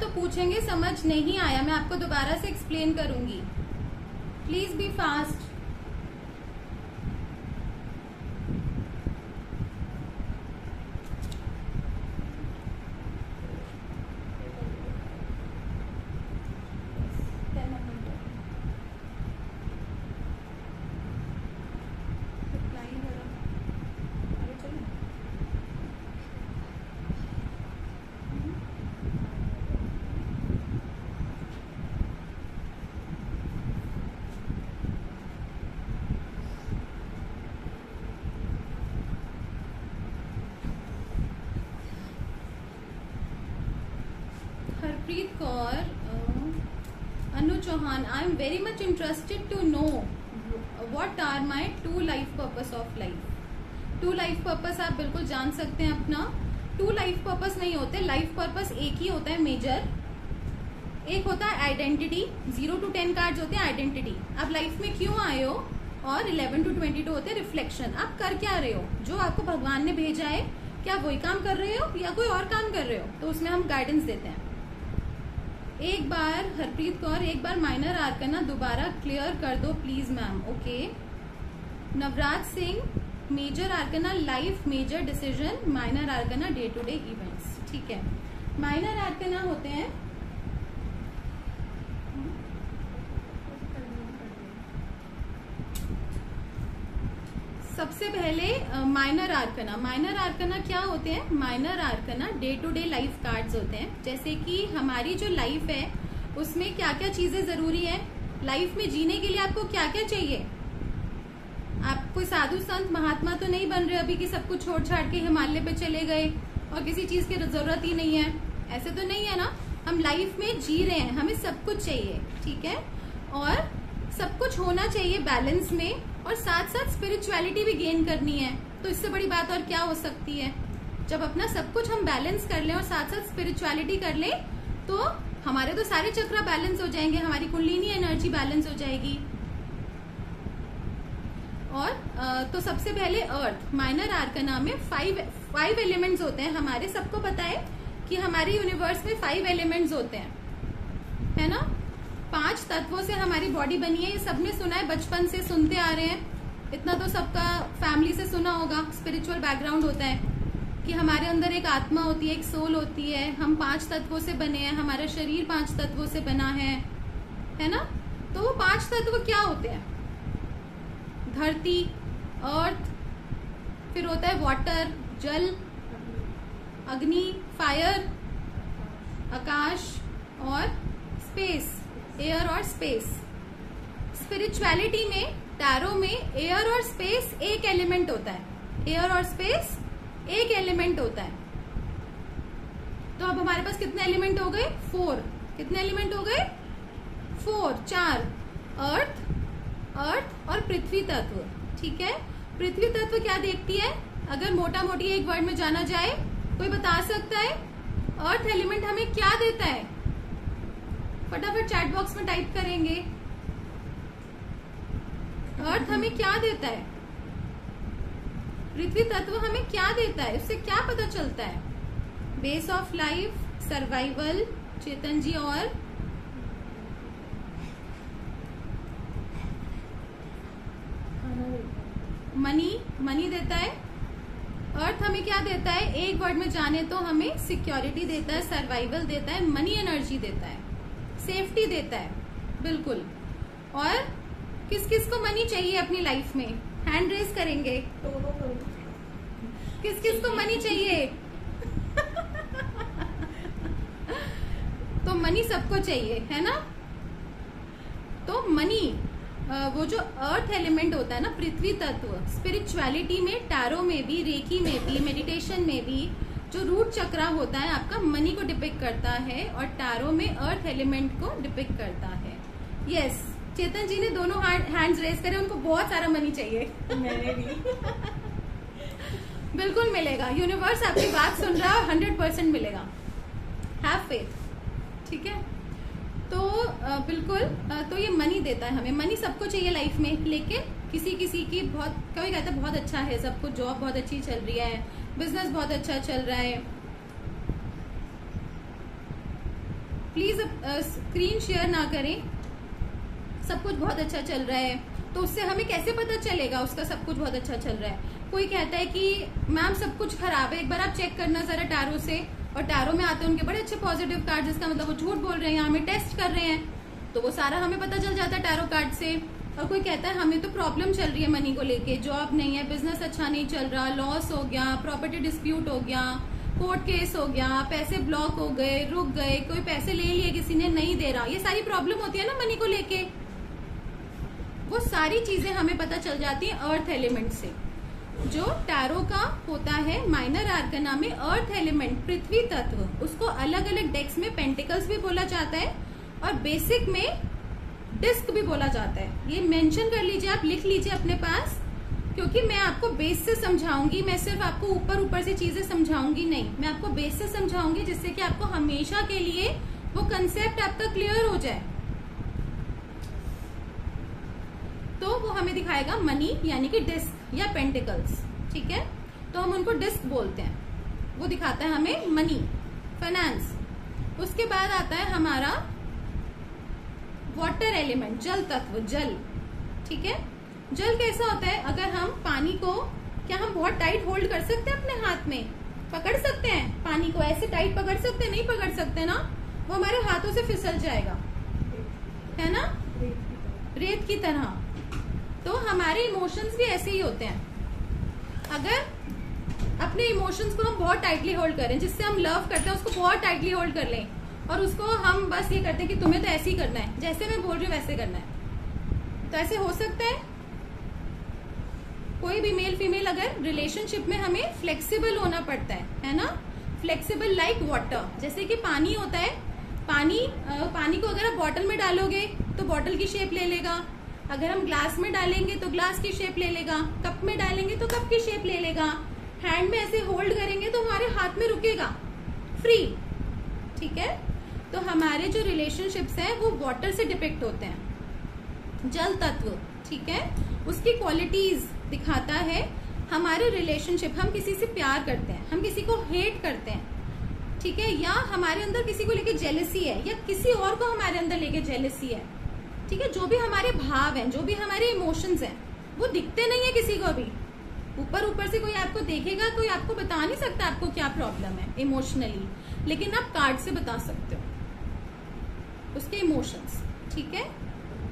तो पूछेंगे समझ नहीं आया। मैं आपको दोबारा से एक्सप्लेन करूँगी। Please be fast Kaur Anu Chauhan I am very much interested to know what are my two life purpose of life to life purpose आप बिल्कुल जान सकते हैं अपना। टू लाइफ पर्पज नहीं होते लाइफ पर्पज एक ही होता है मेजर एक होता है identity zero to ten card होते हैं आइडेंटिटी आप लाइफ में क्यों आए हो? और इलेवन टू ट्वेंटी टू होते हैं रिफ्लेक्शन आप कर क्या रहे हो? जो आपको भगवान ने भेजा है, क्या वही काम कर रहे हो? या कोई और काम कर रहे हो? तो उसमें हम गाइडेंस देते हैं। एक बार, हरप्रीत कौर, एक बार माइनर आरकना दोबारा क्लियर कर दो please ma'am okay Navraj Singh major arcana life major decision minor arcana day to day events ठीक है? माइनर आरकना होते हैं सबसे पहले माइनर आर्कना माइनर आर्कना क्या होते हैं? Minor arcana day to day life cards होते हैं। जैसे कि हमारी जो लाइफ है, उसमें क्या क्या चीज़ें ज़रूरी है? लाइफ में जीने के लिए आपको क्या क्या चाहिए? आप कोई साधु संत, महात्मा तो नहीं बन रहे अभी कि सब कुछ छोड़ छाड़ के हिमालय पे चले गए और किसी चीज़ की ज़रूरत ही नहीं है। ऐसे तो नहीं है ना? हम लाइफ में जी रहे हैं, हमें सब कुछ चाहिए, ठीक है? और सब कुछ होना चाहिए बैलेंस में। और साथ साथ स्पिरिचुअलिटी भी गेन करनी है। तो इससे बड़ी बात और क्या हो सकती है? जब अपना सब कुछ हम बैलेंस कर लें और साथ साथ स्पिरिचुअलिटी कर लें तो हमारे तो सारे चक्र बैलेंस हो जाएँगे, हमारी कुंडलिनी एनर्जी बैलेंस हो जाएगी। और तो सबसे पहले अर्थ माइनर आर्कना में फाइव फाइव एलिमेंट्स होते हैं। हमारे सबको पता है कि हमारे यूनिवर्स में फाइव एलिमेंट्स होते हैं। है ना? पाँच तत्वों से हमारी बॉडी बनी है, ये सबने सुना है, बचपन से सुनते आ रहे हैं। इतना तो सबका फैमिली से सुना होगा स्पिरिचुअल बैकग्राउंड होता है, कि हमारे अंदर एक आत्मा होती है, एक सोल होती है। हम पाँच तत्वों से बने हैं, हमारा शरीर पाँच तत्वों से बना है है ना? तो वो पाँच तत्व क्या होते हैं? धरती अर्थ फिर होता है वाटर जल, अग्नि फायर आकाश और स्पेस एयर और स्पेस स्पिरिचुअलिटी में टैरो में एयर और स्पेस एक एलिमेंट होता है. एयर और स्पेस एक एलिमेंट होता है. तो अब हमारे पास कितने एलिमेंट हो गए? फोर कितने एलिमेंट हो गए? फोर चार. अर्थ अर्थ और पृथ्वी तत्व. ठीक है? पृथ्वी तत्व क्या देखती है? अगर मोटा मोटी एक वर्ड में जाना जाए, कोई बता सकता है? अर्थ एलिमेंट हमें क्या देता है? फटाफट चैट बॉक्स में टाइप करेंगे। अर्थ हमें क्या देता है? पृथ्वी तत्व हमें क्या देता है? उससे क्या पता चलता है? Base of life survival Chetan ji और? मनी मनी देता है। अर्थ हमें क्या देता है? एक वर्ड में जाने तो हमें सिक्योरिटी देता है सर्वाइवल देता है मनी एनर्जी देता है। सेफ्टी देता है। बिल्कुल। और किस किस को मनी चाहिए अपनी लाइफ में? हैंड रेस करेंगे। किस किस को मनी चाहिए? तो मनी सबको चाहिए है ना? तो मनी वो जो अर्थ एलिमेंट होता है ना पृथ्वी तत्व स्पिरिचुअलिटी में टैरो में भी रेकी में भी मेडिटेशन में भी जो रूट चक्रा होता है आपका मनी को डिपिक करता है और टारो में अर्थ एलिमेंट को डिपिक करता है। यस yes, चेतन जी ने दोनों हैंड्स रेस करे उनको बहुत सारा मनी चाहिए। मैंने भी। बिल्कुल मिलेगा। यूनिवर्स आपकी बात सुन रहा है हंड्रेड परसेंट मिलेगा। हैव फेथ ठीक है? तो बिल्कुल तो ये मनी देता है हमें। मनी सबको चाहिए लाइफ में लेकिन किसी किसी की बहुत कभी कहता है बहुत अच्छा है सबको जॉब बहुत अच्छी चल रही है बिज़नेस बहुत अच्छा चल रहा है। प्लीज़ स्क्रीन शेयर ना करें। सब कुछ बहुत अच्छा चल रहा है। तो उससे हमें कैसे पता चलेगा उसका सब कुछ बहुत अच्छा चल रहा है? कोई कहता है कि, मैम, सब कुछ खराब है। एक बार आप चेक करना जरा टैरो से। और टैरो में आते हैं, उनके बड़े अच्छे पॉजिटिव कार्ड जिसका मतलब वो झूठ बोल रहे हैं हमें टेस्ट कर रहे हैं। तो वो सारा हमें पता चल जाता है टैरो कार्ड से। और कोई कहता है, हमें तो प्रॉब्लम चल रही है मनी को लेके जॉब नहीं है बिज़नेस अच्छा नहीं चल रहा लॉस हो गया प्रॉपर्टी डिस्प्यूट हो गया कोर्ट केस हो गया, पैसे ब्लॉक हो गए, रुक गए, कोई पैसे ले लिए, किसी ने नहीं दे रहा। ये सारी प्रॉब्लम होती है ना मनी को लेके। वो सारी चीज़ें हमें पता चल जाती है अर्थ एलिमेंट से। जो टैरो का होता है माइनर आर्कना में अर्थ एलिमेंट पृथ्वी तत्व, उसको अलग अलग डेक्स में पेंटिकल्स भी बोला जाता है। और बेसिक में डिस्क भी बोला जाता है। ये मेंशन कर लीजिए, आप लिख लीजिए अपने पास, क्योंकि मैं आपको बेस से समझाऊँगी, मैं सिर्फ़ आपको ऊपर ऊपर से चीज़ें समझाऊँगी नहीं। मैं आपको बेस से समझाऊँगी, जिससे कि आपको हमेशा के लिए वो कंसेप्ट आपका क्लियर हो जाए। तो वो हमें दिखाएगा मनी यानी कि डिस्क या पेंटिकल्स ठीक है? तो हम उनको डिस्क बोलते हैं। वो दिखाता है हमें मनी फाइनेंस उसके बाद आता है हमारा वाटर एलिमेंट जल तत्व, जल, ठीक है? जल कैसा होता है? अगर हम पानी को, क्या हम बहुत टाइट होल्ड कर सकते हैं अपने हाथ में? पकड़ सकते हैं? पानी को ऐसे टाइट पकड़ सकते हैं? नहीं पकड़ सकते ना? वो हमारे हाथों से फिसल जाएगा। है ना? रेत की तरह। तो हमारे इमोशंस भी ऐसे ही होते हैं। अगर अपने इमोशंस को हम बहुत टाइटली होल्ड करें, जिससे हम लव करते हैं, उसको बहुत टाइटली होल्ड कर लें। और उसको हम बस ये करते हैं कि तुम्हें तो ऐसे ही करना है। जैसे मैं बोल रही हूँ वैसे करना है। तो ऐसे हो सकता है? कोई भी मेल फीमेल अगर रिलेशनशिप में हमें फ्लेक्सिबल होना पड़ता है है ना? फ्लेक्सिबल लाइक वाटर जैसे कि पानी होता है पानी आ, पानी को अगर आप बॉटल में डालोगे तो बॉटल की शेप ले लेगा। अगर हम ग्लास में डालेंगे तो ग्लास की शेप ले लेगा। कप में डालेंगे तो कप की शेप ले लेगा। हैंड में ऐसे होल्ड करेंगे तो हमारे हाथ में रुकेगा। फ्री ठीक है? तो हमारे जो रिलेशनशिप्स हैं, वो वाटर से डिपेक्ट होते हैं। जल तत्व, ठीक है? उसकी क्वालिटीज दिखाता है। हमारे रिलेशनशिप हम किसी से प्यार करते हैं, हम किसी को हेट करते हैं, ठीक है? या हमारे अंदर किसी को लेके जेलसी है, या किसी और को हमारे अंदर लेके जेलसी है, ठीक है? जो भी हमारे भाव हैं, जो भी हमारे इमोशंस हैं, वो दिखते नहीं है किसी को भी। ऊपर ऊपर से कोई आपको देखेगा, कोई आपको बता नहीं सकता आपको क्या प्रॉब्लम है इमोशनली लेकिन आप कार्ड से बता सकते हो। उसके इमोशंस ठीक है?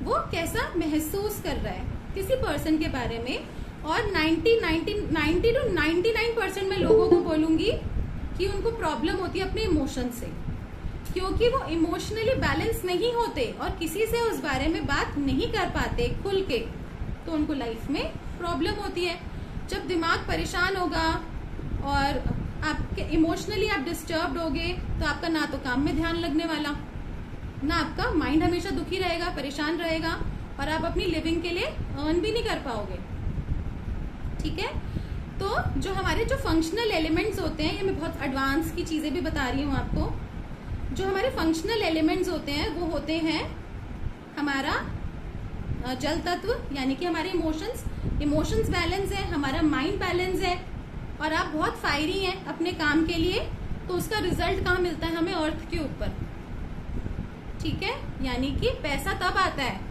वो कैसा महसूस कर रहा है किसी पर्सन के बारे में? और 90 90 90 टू 99 परसेंट मैं लोगों को बोलूँगी कि उनको प्रॉब्लम होती है अपने इमोशन से। क्योंकि वो इमोशनली बैलेंस नहीं होते और किसी से उस बारे में बात नहीं कर पाते खुल के तो उनको लाइफ में प्रॉब्लम होती है। जब दिमाग परेशान होगा और आपके इमोशनली आप डिस्टर्ब होगे तो आपका ना तो काम में ध्यान लगने वाला। ना आपका माइंड हमेशा दुखी रहेगा, परेशान रहेगा और आप अपनी लिविंग के लिए अर्न भी नहीं कर पाओगे। ठीक है? तो जो हमारे जो फंक्शनल एलिमेंट्स होते हैं, ये मैं बहुत एडवांस की चीज़ें भी बता रही हूँ आपको। जो हमारे फंक्शनल एलिमेंट्स होते हैं, वो होते हैं हमारा जल तत्व, यानी कि हमारे इमोशंस इमोशंस बैलेंस है, हमारा माइंड बैलेंस है और आप बहुत फायरी हैं अपने काम के लिए तो उसका रिज़ल्ट कहाँ मिलता है हमें अर्थ के ऊपर? ठीक है? यानी कि पैसा तब आता है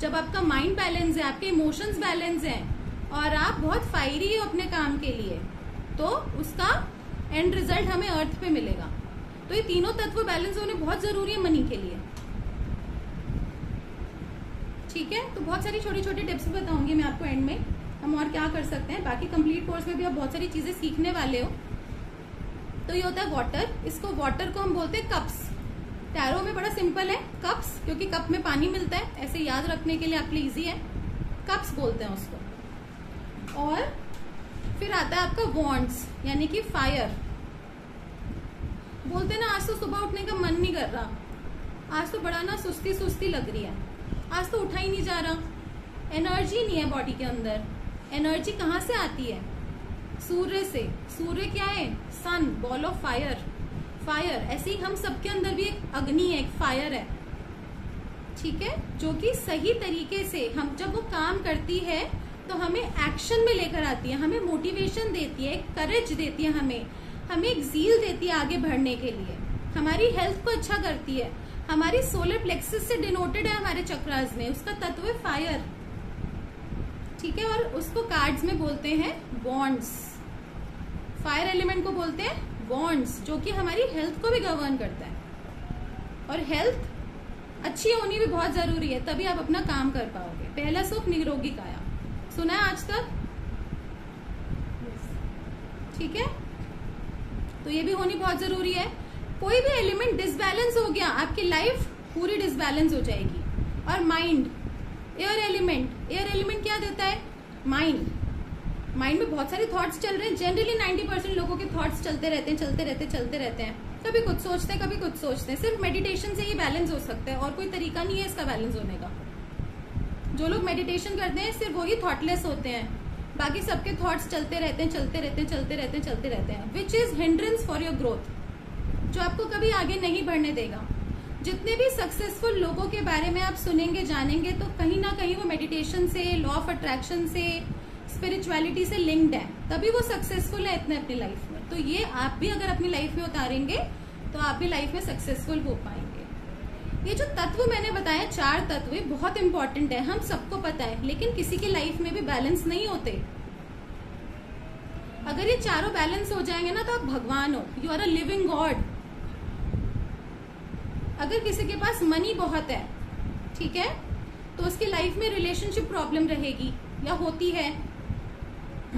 जब आपका माइंड बैलेंस है, आपके इमोशंस बैलेंस हैं और आप बहुत फायरी हो अपने काम के लिए तो उसका एंड रिज़ल्ट हमें अर्थ पे मिलेगा। तो ये तीनों तत्व बैलेंस होने बहुत ज़रूरी है मनी के लिए। ठीक है? तो बहुत सारी छोटी छोटी टिप्स बताऊँगी मैं आपको एंड में। हम और क्या कर सकते हैं? बाकी कंप्लीट कोर्स में भी आप बहुत सारी चीज़ें सीखने वाले हो। तो ये होता है वाटर इसको वाटर को हम बोलते हैं कप्स टैरो में बड़ा सिंपल है, कप्स, क्योंकि कप में पानी मिलता है, ऐसे याद रखने के लिए आपके लिए इजी है। कप्स बोलते हैं उसको। और फिर आता है आपका वॉन्ट्स यानी कि फायर बोलते हैं ना, आज तो सुबह उठने का मन नहीं कर रहा। आज तो बड़ा ना सुस्ती सुस्ती लग रही है। आज तो उठा ही नहीं जा रहा। एनर्जी नहीं है बॉडी के अंदर। एनर्जी कहाँ से आती है? सूर्य से। सूर्य क्या है? Sun ball of fire fire ऐसे ही हम सबके अंदर भी एक अग्नि है एक फायर है। ठीक है? जो कि सही तरीके से हम जब वो काम करती है तो हमें एक्शन में लेकर आती है, हमें मोटिवेशन देती है करेज देती है हमें हमें एक जील देती है आगे बढ़ने के लिए। हमारी हेल्थ को अच्छा करती है। हमारी सोलर प्लेक्सिस से डिनोटेड है हमारे चक्रास में, उसका तत्व है फायर ठीक है? और उसको कार्ड्स में बोलते हैं बॉन्ड्स फायर एलिमेंट को बोलते हैं बॉन्ड्स जो कि हमारी हेल्थ को भी गवर्न करता है। और हेल्थ अच्छी होनी भी बहुत ज़रूरी है, तभी आप अपना काम कर पाओगे। पहला सुख निरोगी काया सुना है आज तक ठीक है? तो ये भी होनी बहुत ज़रूरी है। कोई भी एलिमेंट डिसबैलेंस हो गया, आपकी लाइफ पूरी डिसबैलेंस हो जाएगी। और mind air element air element क्या देता है? माइंड माइंड में बहुत सारे थॉट्स चल रहे हैं। जनरली 90 परसेंट लोगों के थॉट्स चलते रहते हैं, चलते रहते चलते रहते हैं। कभी कुछ सोचते हैं, कभी कुछ सोचते हैं। सिर्फ़ मेडिटेशन से ही बैलेंस हो सकता है और कोई तरीका नहीं है इसका बैलेंस होने का। जो लोग मेडिटेशन करते हैं, सिर्फ़ वही थॉटलेस होते हैं। बाकी सबके थॉट्स चलते रहते हैं, चलते रहते हैं, चलते रहते हैं, चलते रहते हैं। Which is hindrance for your growth जो आपको कभी आगे नहीं बढ़ने देगा। जितने भी सक्सेसफुल लोगों के बारे में आप सुनेंगे, जानेंगे तो कहीं ना कहीं वो मेडिटेशन से लॉ ऑफ़ अट्रैक्शन से स्पिरिचुअलिटी से लिंक्ड है, तभी वो सक्सेसफुल है इतने अपनी लाइफ में। तो ये आप भी अगर अपनी लाइफ में उतारेंगे तो आप भी लाइफ में सक्सेसफुल हो पाएँगे। ये जो तत्व मैंने बताया, चार तत्व बहुत इंपॉर्टेंट है, हम सबको पता है, लेकिन किसी की लाइफ में भी बैलेंस नहीं होते। अगर ये चारों बैलेंस हो जाएँगे ना तो आप भगवान हो you are a living god अगर किसी के पास मनी बहुत है, ठीक है तो उसकी लाइफ में रिलेशनशिप प्रॉब्लम रहेगी, या होती है।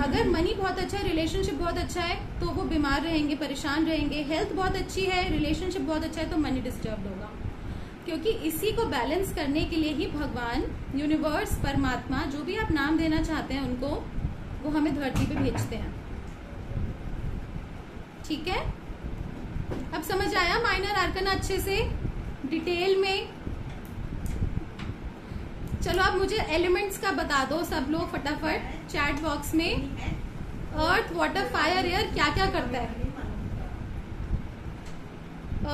अगर मनी बहुत अच्छा है रिलेशनशिप बहुत अच्छा है तो वो बीमार रहेंगे, परेशान रहेंगे। हेल्थ बहुत अच्छी है रिलेशनशिप बहुत अच्छा है तो मनी डिस्टर्ब होगा। क्योंकि इसी को बैलेंस करने के लिए ही भगवान यूनिवर्स परमात्मा, जो भी आप नाम देना चाहते हैं उनको, वो हमें धरती पे भेजते हैं। ठीक है? अब समझ आया माइनर आर्कन अच्छे से? डिटेल में चलो आप मुझे एलिमेंट्स का बता दो सब लोग फटाफट चैट बॉक्स में। अर्थ वाटर फायर एयर क्या क्या करता है?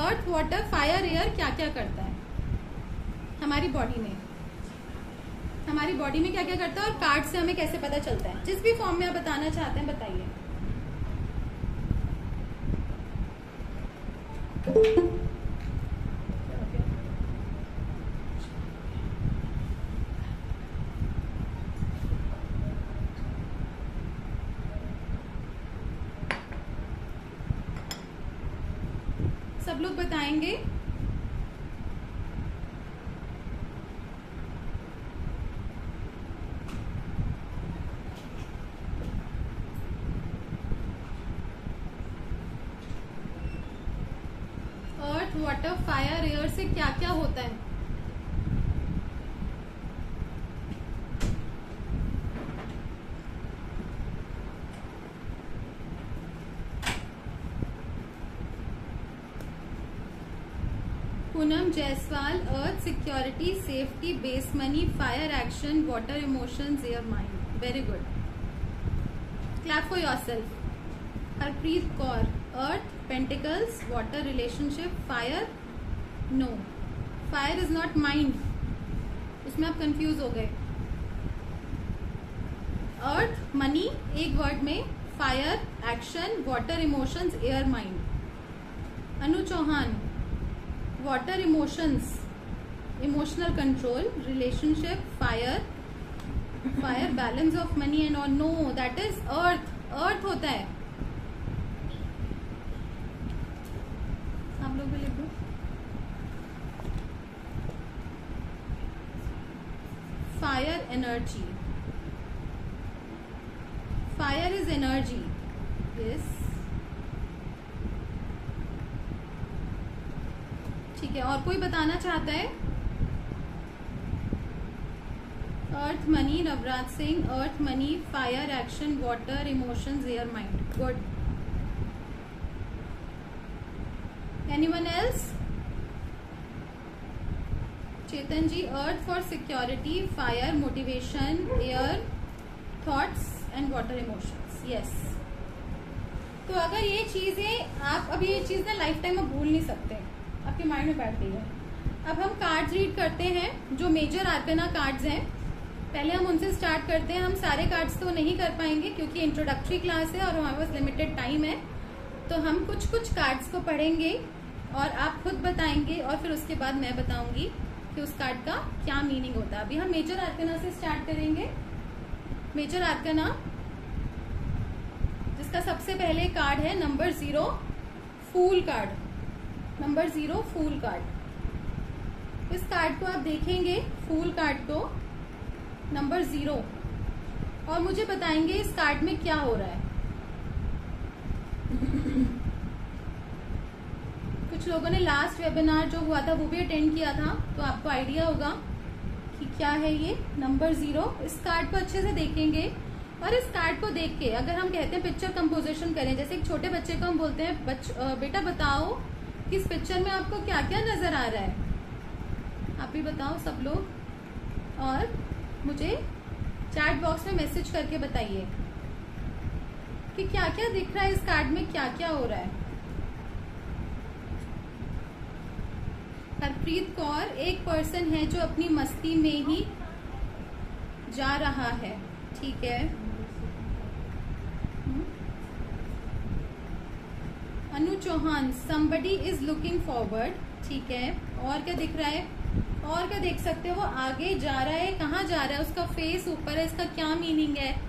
अर्थ वाटर फायर एयर क्या क्या करता है? हमारी बॉडी में। हमारी बॉडी में क्या क्या करता है और कार्ड से हमें कैसे पता चलता है? जिस भी फॉर्म में आप बताना चाहते हैं, बताइए लोग बताएँगे अर्थ वाटर फायर एयर से क्या क्या होता है? Poonam Jaiswal earth security safety base money fire action water emotions air mind very good clap for yourself Harpreet Kaur earth pentacles water relationship fire no fire is not mind इसमें आप कंफ्यूज हो गए। अर्थ मनी एक वर्ड में fire action water emotions air mind Anu Chauhan water emotions emotional control relationship fire fire balance of money and on no that is earth earth होता है। आप लोग भी लिख दो। Fire energy fire is energy yes ठीक है, और कोई बताना चाहता है? Earth money Navraj Singh earth money fire action water emotions air mind good anyone else Chetan ji earth for security fire motivation air thoughts and water emotions yes तो अगर ये चीज़ें आप, अब ये चीज़ ना लाइफ टाइम में भूल नहीं सकते। आपके माइंड में बैठ गई है। अब हम कार्ड्स रीड करते हैं, जो मेजर आर्कना कार्ड्स हैं। पहले हम उनसे स्टार्ट करते हैं, हम सारे कार्ड्स तो नहीं कर पाएँगे क्योंकि इंट्रोडक्टरी क्लास है और हमारे पास लिमिटेड टाइम है। तो हम कुछ कुछ कार्ड्स को पढ़ेंगे और आप खुद बताएँगे और फिर उसके बाद मैं बताऊँगी। कि उस कार्ड का क्या मीनिंग होता है। अभी हम मेजर आर्कना से स्टार्ट करेंगे। मेजर आर्कना जिसका सबसे पहले कार्ड है number zero fool card number zero fool card इस कार्ड को आप देखेंगे फूल कार्ड को नंबर ज़ीरो और मुझे बताएँगे इस कार्ड में क्या हो रहा है। कुछ लोगों ने लास्ट वेबिनार जो हुआ था वो भी अटेंड किया था। तो आपको आइडिया होगा कि क्या है ये नंबर ज़ीरो इस कार्ड को अच्छे से देखेंगे। और इस कार्ड को देख के अगर हम कहते हैं पिक्चर कंपोजिशन करें जैसे एक छोटे बच्चे को हम बोलते हैं बच, बेटा बताओ कि इस पिक्चर में आपको क्या क्या नज़र आ रहा है? आप भी बताओ सब लोग। और मुझे चैट बॉक्स में मैसेज करके बताइए कि क्या क्या दिख रहा है इस कार्ड में क्या क्या हो रहा है। हरप्रीत कौर एक पर्सन है जो अपनी मस्ती में ही जा रहा है। ठीक है। Anu Chauhan somebody is looking forward ठीक है। और क्या दिख रहा है? और क्या देख सकते हो? वो आगे जा रहा है। कहाँ जा रहा है? उसका फेस ऊपर है। इसका क्या मीनिंग है?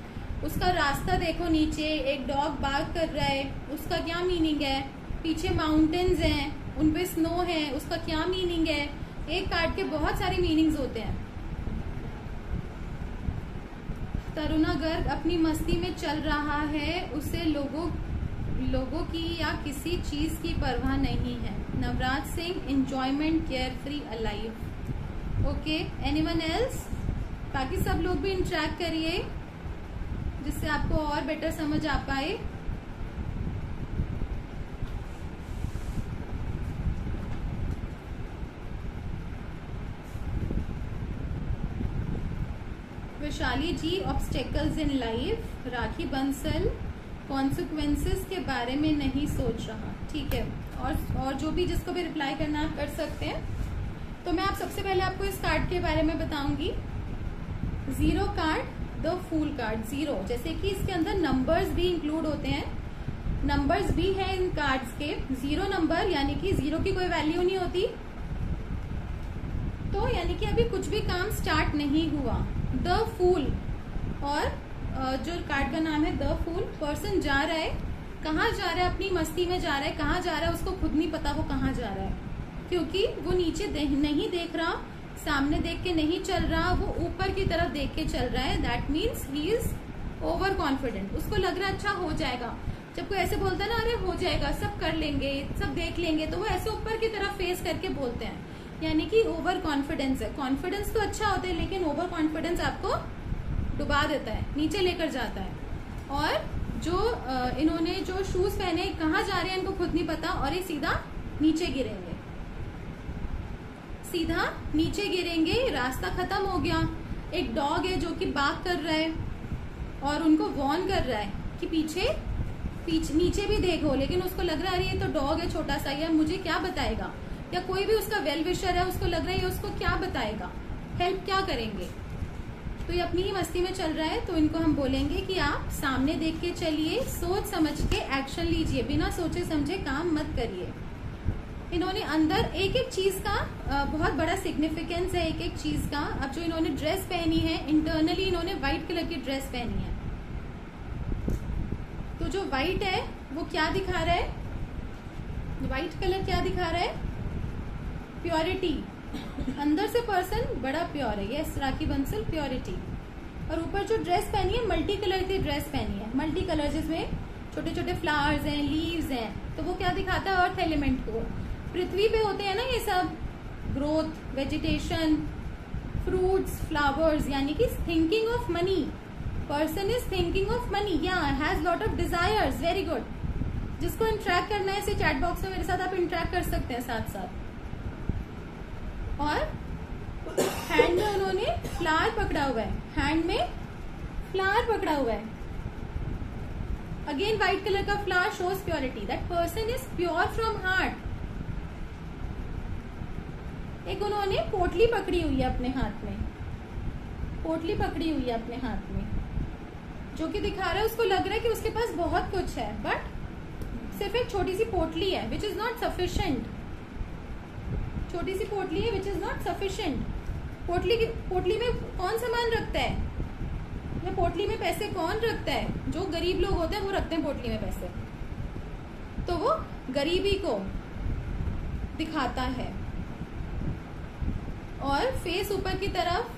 उसका रास्ता देखो नीचे। एक डॉग बाग कर रहा है। उसका क्या मीनिंग है? पीछे माउंटेन्स हैं। उन पे स्नो है, उसका क्या मीनिंग है? एक कार्ड के बहुत सारे मीनिंग्स होते हैं। तरुणा गर्ग अपनी मस्ती में चल रहा है, उसे लोगों लोगों की या किसी चीज़ की परवाह नहीं है। Navraj Singh enjoyment carefree alive okay anyone else बाकी सब लोग भी इंटरेक्ट करिए, जिससे आपको और बेटर समझ आ पाए। Vaishali ji obstacles in life Rakhi Bansal consequences के बारे में नहीं सोच रहा। ठीक है? और और जो भी जिसको भी रिप्लाई करना आप कर सकते हैं। तो मैं आप सबसे पहले आपको इस कार्ड के बारे में बताऊँगी। Zero card the fool card zero जैसे कि इसके अंदर नंबर्स भी इंक्लूड होते हैं। नंबर्स भी हैं इन कार्ड्स के। ज़ीरो नंबर यानी कि ज़ीरो की कोई वैल्यू नहीं होती। तो यानी कि अभी कुछ भी काम स्टार्ट नहीं हुआ। द फूल और जो कार्ड का नाम है द फूल पर्सन जा रहा है। कहाँ जा रहा है? अपनी मस्ती में जा रहा है। कहाँ जा रहा है? उसको खुद नहीं पता वो कहाँ जा रहा है। क्योंकि वो नीचे दे, नहीं देख रहा सामने देख के नहीं चल रहा वो ऊपर की तरफ़ देख के चल रहा है। That means he is over confident उसको लग रहा अच्छा हो जाएगा। जब कोई ऐसे बोलता है ना अरे हो जाएगा सब कर लेंगे सब देख लेंगे तो वो ऐसे ऊपर की तरफ़ फेस करके बोलते हैं। यानी कि ओवर कॉन्फिडेंस है। कॉन्फिडेंस तो अच्छा होता है, लेकिन ओवर कॉन्फिडेंस आपको डुबा देता है, नीचे लेकर जाता है। और जो इन्होंने जो शूज़ पहने, कहाँ जा रहे हैं इनको खुद नहीं पता, और ये सीधा नीचे गिरेंगे। सीधा नीचे गिरेंगे, रास्ता खत्म हो गया। एक डॉग है जो कि बाग कर रहा है, और उनको वॉर्न कर रहा है कि पीछे पीछे, नीचे भी देखो, लेकिन उसको लग रहा है ये तो डॉग है छोटा सा, या मुझे क्या बताएगा? या कोई भी उसका वेल विशर है, उसको लग रहा है ये उसको क्या बताएगा? हेल्प क्या करेंगे? तो ये अपनी ही मस्ती में चल रहा है तो इनको हम बोलेंगे कि आप सामने देख के चलिए, सोच समझ के एक्शन लीजिए, बिना सोचे समझे काम मत करिए। इन्होंने अंदर एक एक चीज़ का बहुत बड़ा सिग्निफिकेंस है, एक एक चीज़ का। अब जो इन्होंने ड्रेस पहनी है इंटरनली इन्होंने व्हाइट कलर की ड्रेस पहनी है। तो जो व्हाइट है, वो क्या दिखा रहा है? व्हाइट कलर क्या दिखा रहा है? प्योरिटी। अंदर से पर्सन बड़ा प्योर है यस राखी बंसल प्योरिटी। और ऊपर जो ड्रेस पहनी है मल्टी कलर की ड्रेस पहनी है। मल्टी कलर जिसमें छोटे छोटे फ्लावर्स हैं लीव्स हैं तो वो क्या दिखाता है? अर्थ एलिमेंट को। पृथ्वी पे होते हैं ना ये सब ग्रोथ वेजिटेशन फ्रूट्स फ्लावर्स यानी कि thinking of money person is thinking of money या has lot of desires very good जिसको इंट्रैक्ट करना है, इसे चैट बॉक्स में मेरे साथ आप इंट्रैक्ट कर सकते हैं साथ साथ और हैंड में उन्होंने फ्लावर पकड़ा हुआ है। हैंड में फ्लावर पकड़ा हुआ है। अगेन व्हाइट कलर का flower shows purity that person is pure from heart एक उन्होंने पोटली पकड़ी हुई है अपने हाथ में। पोटली पकड़ी हुई है अपने हाथ में। जो कि दिखा रहा है, उसको लग रहा है कि उसके पास बहुत कुछ है बट सिर्फ़ एक छोटी सी पोटली है विच इज़ नॉट सफिशियंट छोटी सी पोटली है विच इज़ नॉट सफिशियंट पोटली की पोटली में कौन सामान रखता है? या पोटली में पैसे कौन रखता है? जो गरीब लोग होते हैं, वो रखते हैं पोटली में पैसे। तो वो गरीबी को दिखाता है। और फेस ऊपर की तरफ़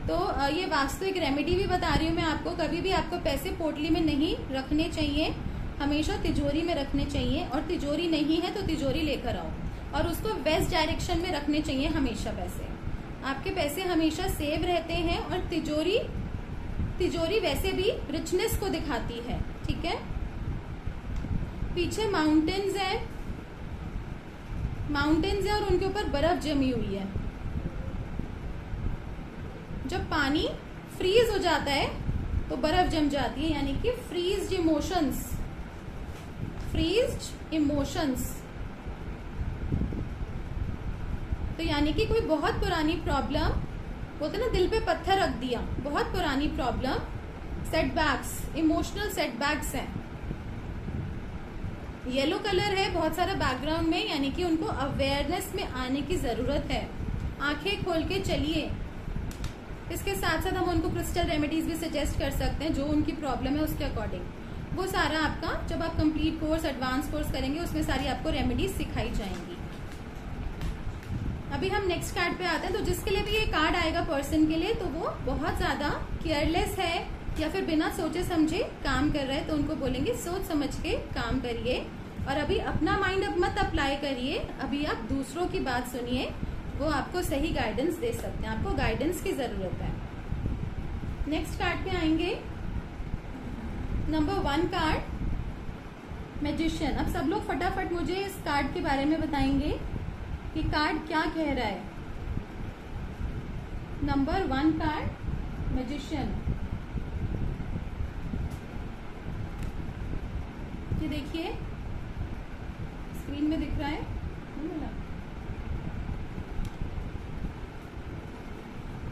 तो ये वास्तविक रेमेडी भी बता रही हूँ मैं आपको, कभी भी आपको पैसे पोटली में नहीं रखने चाहिए, हमेशा तिजोरी में रखने चाहिए, और तिजोरी नहीं है तो तिजोरी लेकर आओ। और उसको वेस्ट डायरेक्शन में रखने चाहिए हमेशा पैसे आपके पैसे हमेशा सेव रहते हैं और तिजोरी तिजोरी वैसे भी रिचनेस को दिखाती है, ठीक है? पीछे माउंटेन्स है। माउंटेन्स है और उनके ऊपर बर्फ़ जमी हुई है। जब पानी फ्रीज हो जाता है तो बर्फ़ जम जाती है, यानी कि फ्रीज इमोशंस फ्रीज इमोशंस तो यानी कि कोई बहुत पुरानी प्रॉब्लम बोलते ना, दिल पे पत्थर रख दिया। बहुत पुरानी प्रॉब्लम सेटबैक्स इमोशनल सेटबैक्स हैं। येलो कलर है, बहुत सारा बैकग्राउंड में, यानी कि उनको अवेयरनेस में आने की ज़रूरत है। आँखें खोल के चलिए। इसके साथ साथ हम उनको क्रिस्टल रेमेडीज भी सजेस्ट कर सकते हैं, जो उनकी प्रॉब्लम है उसके अकॉर्डिंग वो सारा आपका, जब आप कंप्लीट कोर्स एडवांस कोर्स करेंगे, उसमें सारी आपको रेमेडीज सिखाई जाएँगी। अभी हम नेक्स्ट कार्ड पे आते हैं तो जिसके लिए भी ये कार्ड आएगा पर्सन के लिए तो वो बहुत ज़्यादा केयरलेस है, या फिर बिना सोचे समझे काम कर रहे हैं तो उनको बोलेंगे, सोच समझ के काम करिए, और अभी अपना माइंड अब मत अप्लाई करिए, अभी आप दूसरों की बात सुनिए, वो आपको सही गाइडेंस दे सकते हैं, आपको गाइडेंस की ज़रूरत है. नेक्स्ट कार्ड पे आएँगे नंबर वन कार्ड मैजिशियन अब सब लोग फटाफट मुझे इस कार्ड के बारे में बताएँगे। कि कार्ड क्या कह रहा है? नंबर वन कार्ड मैजिशियन ये देखिए स्क्रीन में दिख रहा है।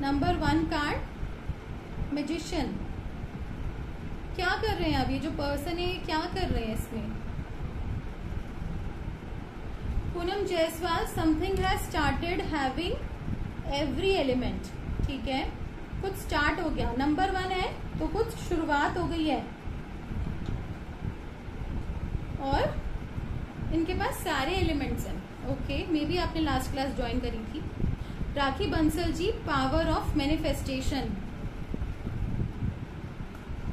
नंबर वन कार्ड मैजिशियन क्या कर रहे हैं अब ये जो पर्सन है, ये क्या कर रहे हैं इसमें? Poonam Jaiswal something has started having every element ठीक है? कुछ स्टार्ट हो गया। नंबर वन है तो कुछ शुरुआत हो गई है। और इनके पास सारे एलिमेंट्स हैं। ओके मे बी आपने लास्ट क्लास ज्वाइन करी थी। Rakhi Bansal ji power of manifestation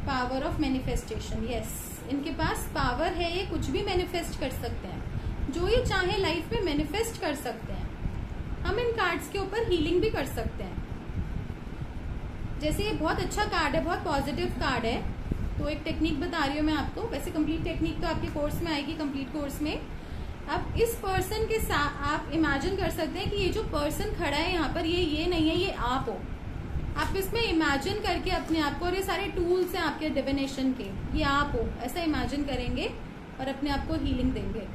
power of manifestation yes इनके पास पावर है, ये कुछ भी मैनिफेस्ट कर सकते हैं। जो ये चाहे लाइफ में मैनिफेस्ट कर सकते हैं। हम इन कार्ड्स के ऊपर हीलिंग भी कर सकते हैं। जैसे ये बहुत अच्छा कार्ड है, बहुत पॉजिटिव कार्ड है। तो एक टेक्निक बता रही हूँ मैं आपको। वैसे कंप्लीट टेक्निक तो आपके कोर्स में आएगी कंप्लीट कोर्स में। अब इस पर्सन के साथ आप इमेजिन कर सकते हैं कि ये जो पर्सन खड़ा है यहाँ पर, ये ये नहीं है, ये आप हो। आप इसमें इमेजिन करके अपने आप को और ये सारे टूल्स हैं आपके डिविनेशन के। ये आप हो, ऐसा इमेजिन करेंगे और अपने आप को हीलिंग देंगे।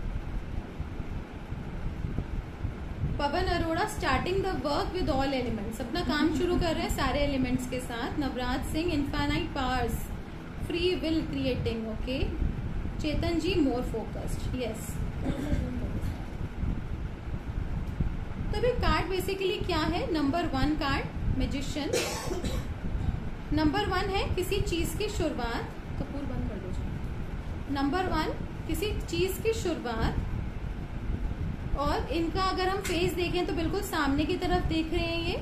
Pawan Arora starting the work with all elements अपना काम शुरू कर रहे हैं सारे एलिमेंट्स के साथ। Navraj Singh infinite powers free will creating okay Chetan ji more focused yes तो भी कार्ड बेसिकली क्या है? Number one card magician number one है किसी चीज़ की शुरुआत। कपूर बंद कर दो नंबर वन किसी चीज़ की शुरुआत और इनका अगर हम फेस देखें तो बिल्कुल सामने की तरफ़ देख रहे हैं ये।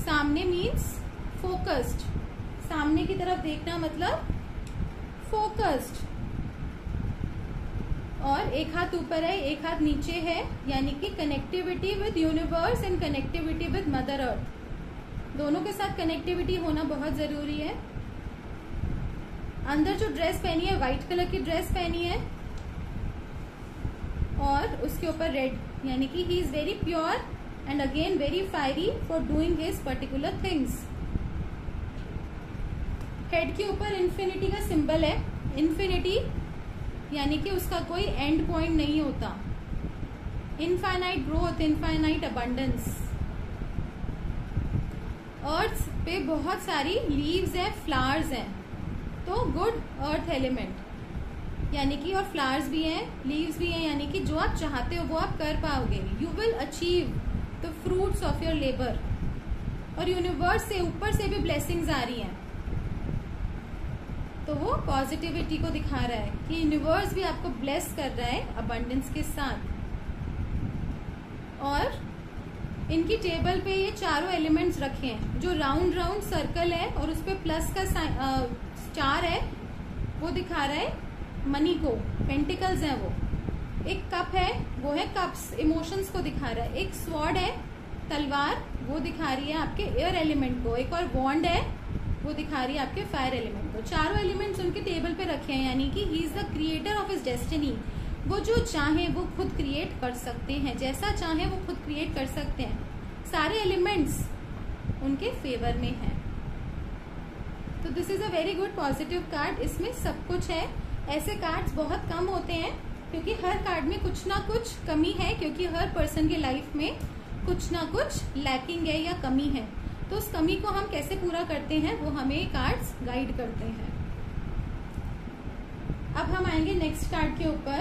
सामने मीन्स फोकस्ड सामने की तरफ़ देखना मतलब फोकस्ड और एक हाथ ऊपर है, एक हाथ नीचे है, यानी कि connectivity with universe and connectivity with mother earth दोनों के साथ कनेक्टिविटी होना बहुत ज़रूरी है। अंदर जो ड्रेस पहनी है व्हाइट कलर की ड्रेस पहनी है और उसके ऊपर रेड यानी कि he is very pure and again very fiery for doing his particular things head के ऊपर इन्फिनिटी का सिंबल है. इन्फिनिटी यानी कि उसका कोई एंड पॉइंट नहीं होता. Infinite growth infinite abundance earth पे बहुत सारी लीव्स हैं फ्लावर्स हैं. तो गुड अर्थ एलिमेंट यानी कि, और फ्लावर्स भी हैं लीव्स भी हैं, यानी कि जो आप चाहते हो, वो आप कर पाओगे। You will achieve the fruits of your labour और यूनिवर्स से ऊपर से भी ब्लेसिंग्स आ रही हैं। तो वो पॉजिटिविटी को दिखा रहा है कि यूनिवर्स भी आपको ब्लेस कर रहा है अबंडेंस के साथ। और इनकी टेबल पे ये चारों एलिमेंट्स रखे हैं। जो राउंड राउंड सर्कल है और उस पर प्लस का स्टार है, वो दिखा रहा है मनी को पेंटिकल्स हैं वो। एक कप है, वो है कप्स इमोशंस को दिखा रहा है। एक स्वॉर्ड है, तलवार, वो दिखा रही है आपके एयर एलिमेंट को। एक और बॉन्ड है, वो दिखा रही है आपके फायर एलिमेंट को। चारों एलिमेंट्स उनके टेबल पे रखे हैं, यानी कि he is the creator of his destiny वो जो चाहे, वो खुद क्रिएट कर सकते हैं। जैसा चाहे, वो खुद क्रिएट कर सकते हैं। सारे एलिमेंट्स उनके फेवर में है। तो this is a very good positive card इसमें सब कुछ है। ऐसे कार्ड्स बहुत कम होते हैं, क्योंकि हर कार्ड में कुछ ना कुछ कमी है, क्योंकि हर पर्सन की लाइफ में कुछ ना कुछ लैकिंग है या कमी है। तो उस कमी को हम कैसे पूरा करते हैं, वो हमें कार्ड्स गाइड करते हैं। अब हम आएँगे नेक्स्ट कार्ड के ऊपर।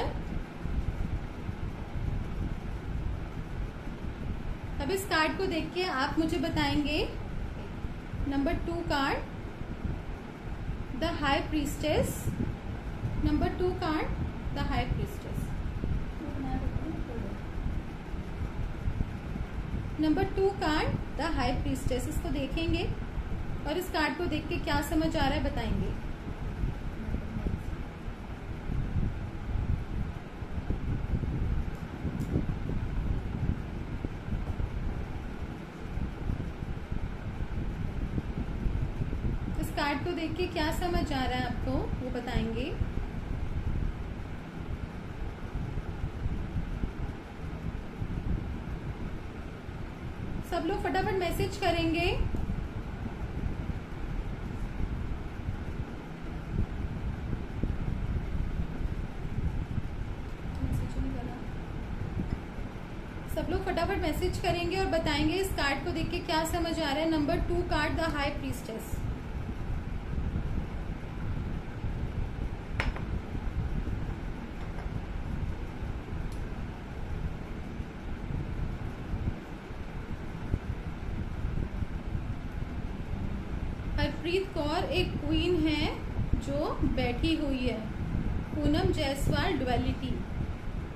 अब इस कार्ड को देख के आप मुझे बताएँगे। Number two card the high priestess number two card the high priestess number two card the high priestess इसको देखेंगे और इस कार्ड को देख के क्या समझ आ रहा है बताएँगे। इस कार्ड को देख के क्या समझ आ रहा है आपको, वो बताएँगे। सब लोग फटाफट मैसेज करेंगे। सब लोग फटाफट मैसेज करेंगे और बताएँगे इस कार्ड को देख के क्या समझ आ रहा है। Number two card, the high priestess Harpreet Kaur एक क्वीन है जो बैठी हुई है। Poonam Jaiswal duality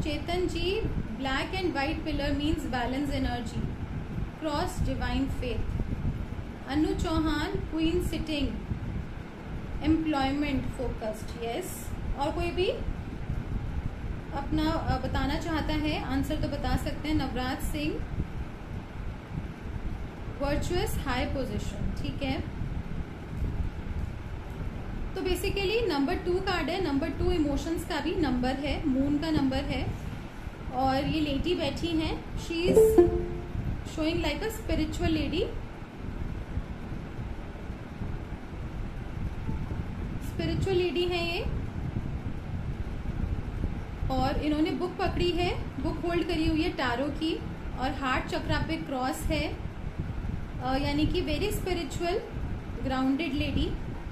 Chetan ji black and white pillar means balance energy cross divine faith Anu Chauhan queen sitting employment focused yes और कोई भी अपना बताना चाहता है आंसर तो बता सकते हैं। Navraj Singh virtuous high position ठीक है? तो बेसिकली नंबर टू कार्ड है नंबर टू इमोशंस का भी नंबर है मून का नंबर है, और ये लेडी बैठी हैं she is showing like a spiritual lady spiritual lady है ये, और इन्होंने बुक पकड़ी है बुक होल्ड करी हुई है टारो की, और हार्ट चक्रा पे क्रॉस है यानी कि very spiritual grounded lady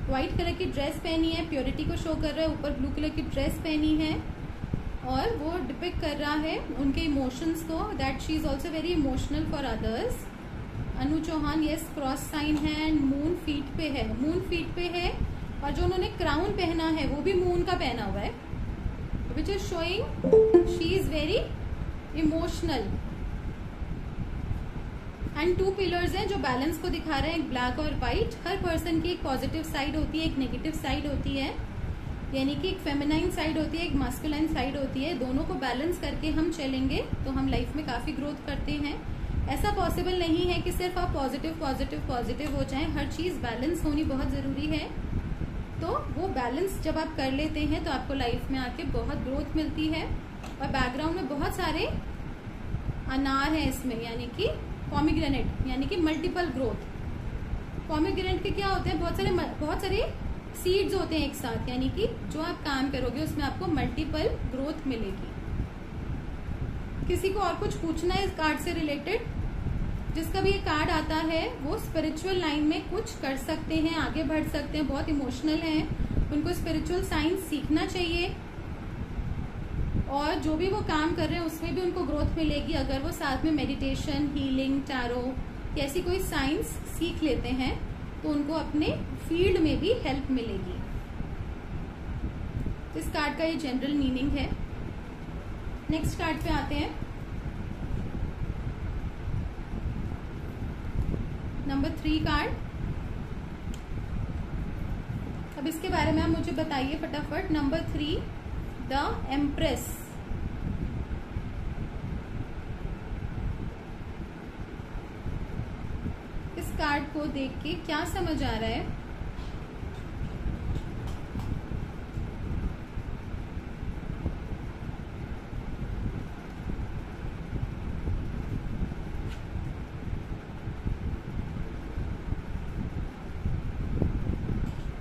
white colour की ड्रेस पहनी है प्योरिटी को शो कर रहा है, ऊपर ब्लू कलर की ड्रेस पहनी है और वो डिपिक कर रहा है उनके इमोशंस को that she is also very emotional for others Anu Chauhan yes cross sign है एंड मून फीट पे है। मून फीट पे है और जो उन्होंने क्राउन पहना है, वो भी मून का पहना हुआ है which is showing she is very emotional and two pillars हैं जो बैलेंस को दिखा रहे हैं, एक ब्लैक और व्हाइट हर पर्सन की एक पॉजिटिव साइड होती है, एक नेगेटिव साइड होती है. यानी कि एक फेमिनाइन साइड होती है, एक मास्कुलाइन साइड होती है. दोनों को बैलेंस करके हम चलेंगे तो हम लाइफ में काफ़ी ग्रोथ करते हैं. ऐसा पॉसिबल नहीं है कि सिर्फ़ आप पॉजिटिव पॉजिटिव पॉजिटिव हो जाएँ. हर चीज़ बैलेंस होनी बहुत ज़रूरी है. तो वो बैलेंस जब आप कर लेते हैं तो आपको लाइफ में आके बहुत ग्रोथ मिलती है. और बैकग्राउंड में बहुत सारे अनार हैं इसमें, यानी कि पॉमिग्रेनेट यानी कि मल्टीपल ग्रोथ पॉमिग्रेनेट के क्या होते हैं? बहुत सारे बहुत सारे सीड्स होते हैं एक साथ, यानी कि जो आप काम करोगे, उसमें आपको मल्टीपल ग्रोथ मिलेगी. किसी को और कुछ पूछना है इस कार्ड से रिलेटेड जिसका भी ये कार्ड आता है, वो स्पिरिचुअल लाइन में कुछ कर सकते हैं, आगे बढ़ सकते हैं, बहुत इमोशनल हैं. उनको स्पिरिचुअल साइंस सीखना चाहिए. और जो भी वो काम कर रहे हैं, उसमें भी उनको ग्रोथ मिलेगी अगर वो साथ में मेडिटेशन हीलिंग टैरो ऐसी कोई साइंस सीख लेते हैं तो उनको अपने फ़ील्ड में भी हेल्प मिलेगी। इस कार्ड का ये जनरल मीनिंग है। नेक्स्ट कार्ड पे आते हैं। नंबर थ्री कार्ड अब इसके बारे में आप मुझे बताइए फटाफट। नंबर थ्री द एम्प्रेस इस कार्ड को देख के क्या समझ आ रहा है?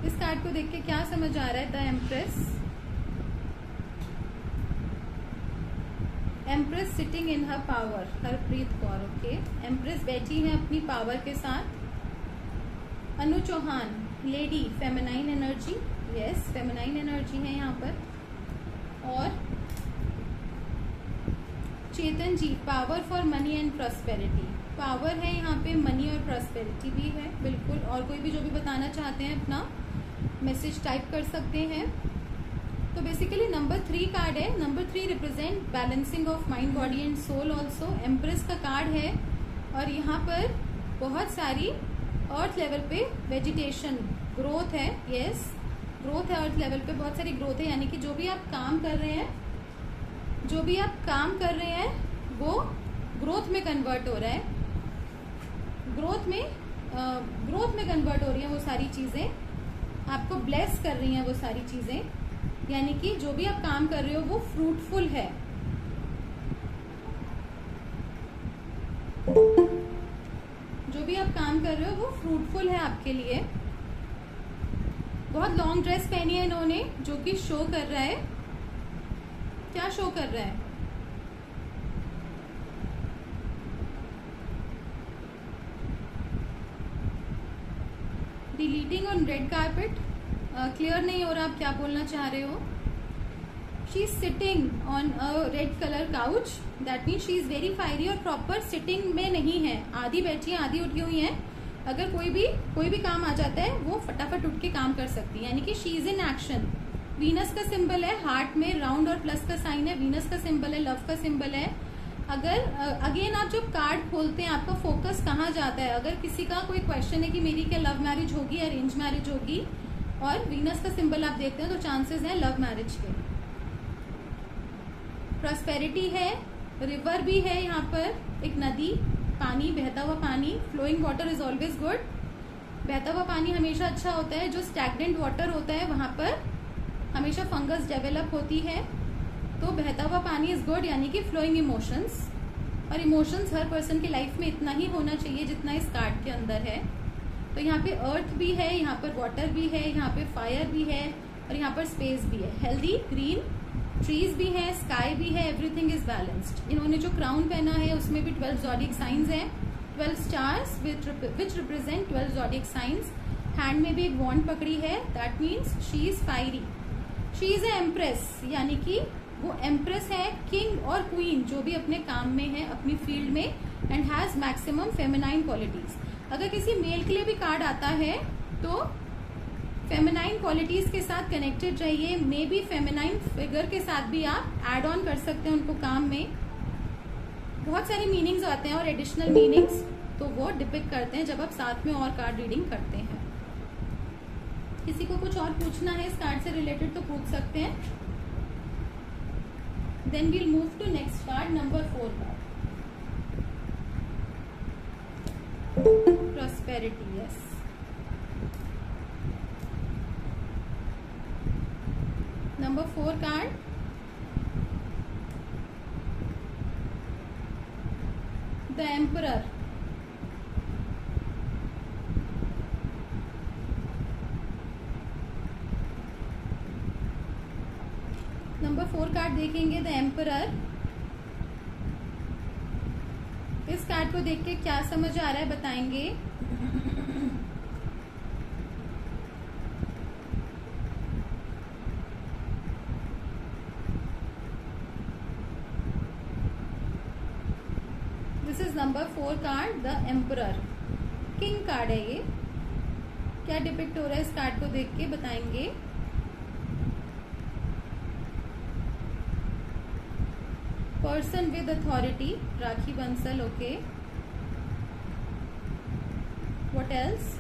इस कार्ड को देख के क्या समझ आ रहा है? The empress empress sitting in her power Harpreet Kaur okay empress बैठी है अपनी पावर के साथ। Anu Chauhan lady feminine energy yes feminine energy है यहाँ पर। और Chetan ji power for money and prosperity power है यहाँ पे मनी और प्रॉस्पेरिटी भी है, बिल्कुल। और कोई भी जो भी बताना चाहते हैं, अपना मैसेज टाइप कर सकते हैं। तो बेसिकली नंबर थ्री कार्ड है. Number three represent balancing of mind body and soul also empress का कार्ड है. और यहाँ पर बहुत सारी अर्थ लेवल पे वेजिटेशन ग्रोथ है. यस ग्रोथ है अर्थ लेवल पे बहुत सारी ग्रोथ है. यानी कि जो भी आप काम कर रहे हैं, जो भी आप काम कर रहे हैं, वो ग्रोथ में कन्वर्ट हो रहा है. ग्रोथ में ग्रोथ में कन्वर्ट हो रही है वो सारी चीज़ें. आपको ब्लेस कर रही हैं वो सारी चीज़ें. यानी कि जो भी आप काम कर रहे हो वो फ्रूटफुल है। जो भी आप काम कर रहे हो वो फ्रूटफुल है आपके लिए। बहुत लॉन्ग ड्रेस पहनी है इन्होंने, जो कि शो कर रहा है। क्या शो कर रहा है? Deleting on red carpet clear नहीं हो रहा, आप क्या बोलना चाह रहे हो? She is sitting on a red colour couch that mean she is very fiery और प्रॉपर सिटिंग में नहीं है। आधी बैठी है, आधी उठी हुई है। अगर कोई भी कोई भी काम आ जाता है, वो फटाफट उठ के काम कर सकती है। यानी कि she is in action Venus का सिंबल है हार्ट में राउंड और प्लस का साइन है। वीनस का सिंबल है लव का सिंबल है। अगर अगेन आप जब कार्ड खोलते हैं, आपका फोकस कहाँ जाता है? अगर किसी का कोई क्वेश्चन है कि मेरी क्या लव मैरिज होगी अरेंज मैरिज होगी और वीनस का सिंबल आप देखते हैं तो चांसेस हैं लव मैरिज के। प्रॉस्पेरिटी है रिवर भी है यहाँ पर, एक नदी, पानी, बहता हुआ पानी flowing water is always good बहता हुआ पानी हमेशा अच्छा होता है, जो स्टैगनेंट वाटर होता है वहाँ पर, हमेशा फंगस डेवलप होती है। तो बहता हुआ पानी इज़ गुड यानी कि फ्लोइंग इमोशंस और इमोशंस हर पर्सन की लाइफ में इतना ही होना चाहिए जितना इस कार्ड के अंदर है। तो यहाँ पे अर्थ भी है, यहाँ पर वाटर भी है, यहाँ पे फायर भी है और यहाँ पर स्पेस भी है। हेल्दी ग्रीन ट्रीज भी है स्काई भी है एवरीथिंग इज़ बैलेंस्ड इन्होंने जो क्राउन पहना है, उसमें भी ट्वेल्व जॉडिक साइंस है। Twelve stars which represent twelve zodiac signs hand में भी एक वॉन्ड पकड़ी है that means she is fiery she is empress यानी कि वो एम्प्रेस है किंग और क्वीन जो भी अपने काम में है, अपनी फ़ील्ड में and has maximum feminine qualities अगर किसी मेल के लिए भी कार्ड आता है तो फेमिनाइन क्वालिटीज के साथ कनेक्टेड रहिए। मे बी फेमिनाइन फिगर के साथ भी आप एड ऑन कर सकते हैं उनको काम में। बहुत सारी मीनिंग्स आते हैं और एडिशनल मीनिंग्स तो वो डिपिक करते हैं जब आप साथ में और कार्ड रीडिंग करते हैं। किसी को कुछ और पूछना है इस कार्ड से रिलेटेड तो पूछ सकते हैं। Then we'll move to next card number four card prosperity yes number four card the emperor number four card देखेंगे द एम्पर इस कार्ड को देख के क्या समझ आ रहा है बताएँगे। This is number four card the emperor king card है ये। क्या डिपिक्ट हो रहा है इस कार्ड को देख के बताएँगे। Person with authority Rakhi Bansal okay what else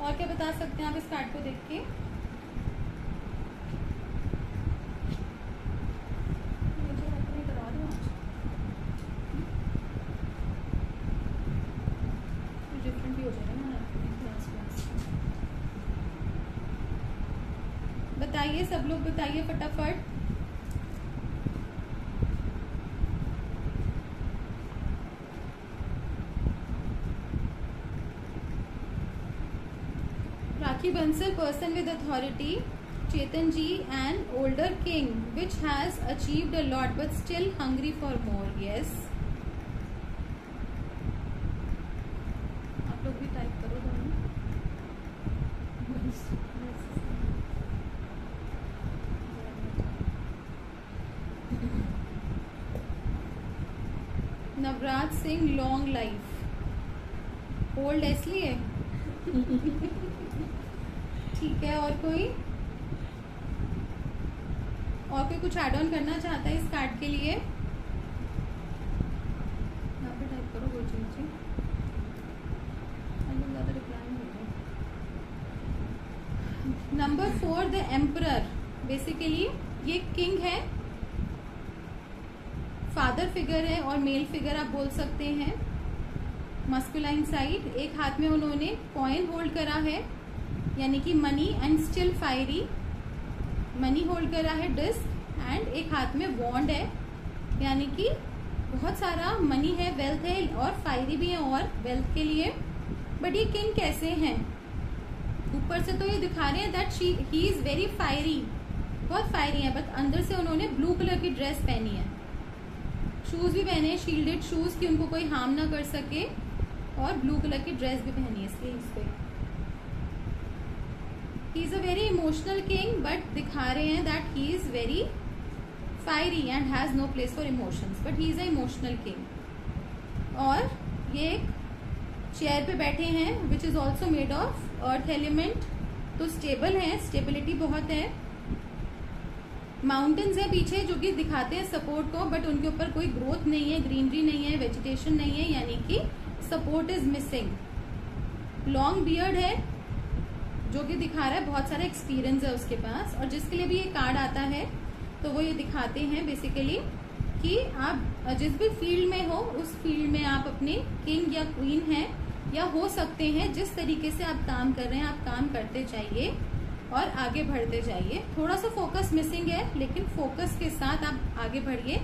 और क्या बता सकते हैं आप इस कार्ड को देख के? बताइए सब लोग, बताइए फटाफट। Rakhi Bansal, person with authority. Chetan ji, an older king which has achieved a lot but still hungry for more. Yes. Add on करना चाहता है इस कार्ड के लिए। Number four the emperor basically ये किंग है। फादर फिगर है और मेल फिगर आप बोल सकते हैं। मस्कुलाइन साइड एक हाथ में उन्होंने कॉइन होल्ड करा है। यानी कि money and still fiery money hold करा है डिस्क एंड एक हाथ में वॉन्ड है, यानी कि बहुत सारा मनी है वेल्थ है, और फायरी भी है और वेल्थ के लिए। बट ये किंग कैसे हैं? ऊपर से तो ये दिखा रहे हैं that she he is very fiery बहुत फायरी है बट अंदर से उन्होंने ब्लू कलर की ड्रेस पहनी है। शूज़ भी पहने शील्डेड शूज़ की उनको कोई हार्म ना कर सके, और ब्लू कलर की ड्रेस भी पहनी है स्लीव्स पे। He is a very emotional king but दिखा रहे हैं that he is very fiery and has no place for emotions but he is a emotional king और ये एक चेयर पे बैठे हैं which is also made of earth element तो स्टेबल है स्टेबिलिटी बहुत है। माउंटेन्स है पीछे जो कि दिखाते हैं सपोर्ट को बट उनके ऊपर कोई ग्रोथ नहीं है ग्रीनरी नहीं है वेजिटेशन नहीं है, यानी कि support is missing long beard है, जो कि दिखा रहा है, बहुत सारा एक्सपीरियंस है उसके पास। और जिसके लिए भी ये कार्ड आता है तो वो ये दिखाते हैं बेसिकली कि आप जिस भी फ़ील्ड में हो, उस फ़ील्ड में आप अपने किंग या क्वीन हैं, या हो सकते हैं जिस तरीके से आप काम कर रहे हैं, आप काम करते जाइए और आगे बढ़ते जाइए। थोड़ा सा फोकस मिसिंग है, लेकिन फोकस के साथ आप आगे बढ़िए,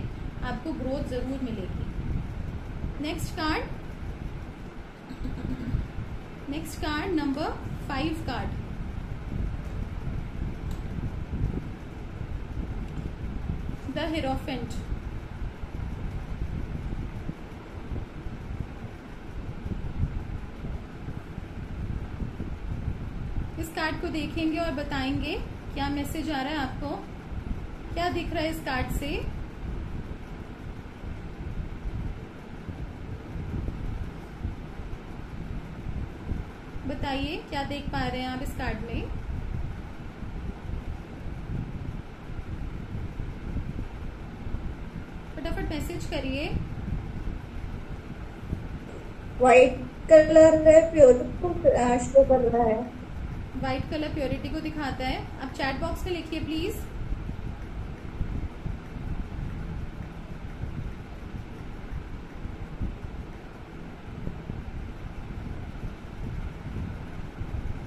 आपको ग्रोथ ज़रूर मिलेगी। Next card next card number five card the hierophant इस कार्ड को देखेंगे और बताएँगे क्या मैसेज आ रहा है आपको। क्या दिख रहा है इस कार्ड से? बताइए, क्या देख पा रहे हैं आप इस कार्ड में फटाफट मैसेज करिए। व्हाइट कलर है प्योर शो कर रहा है। व्हाइट कलर प्योरिटी को दिखाता है। आप चैट बॉक्स में लिखिए प्लीज़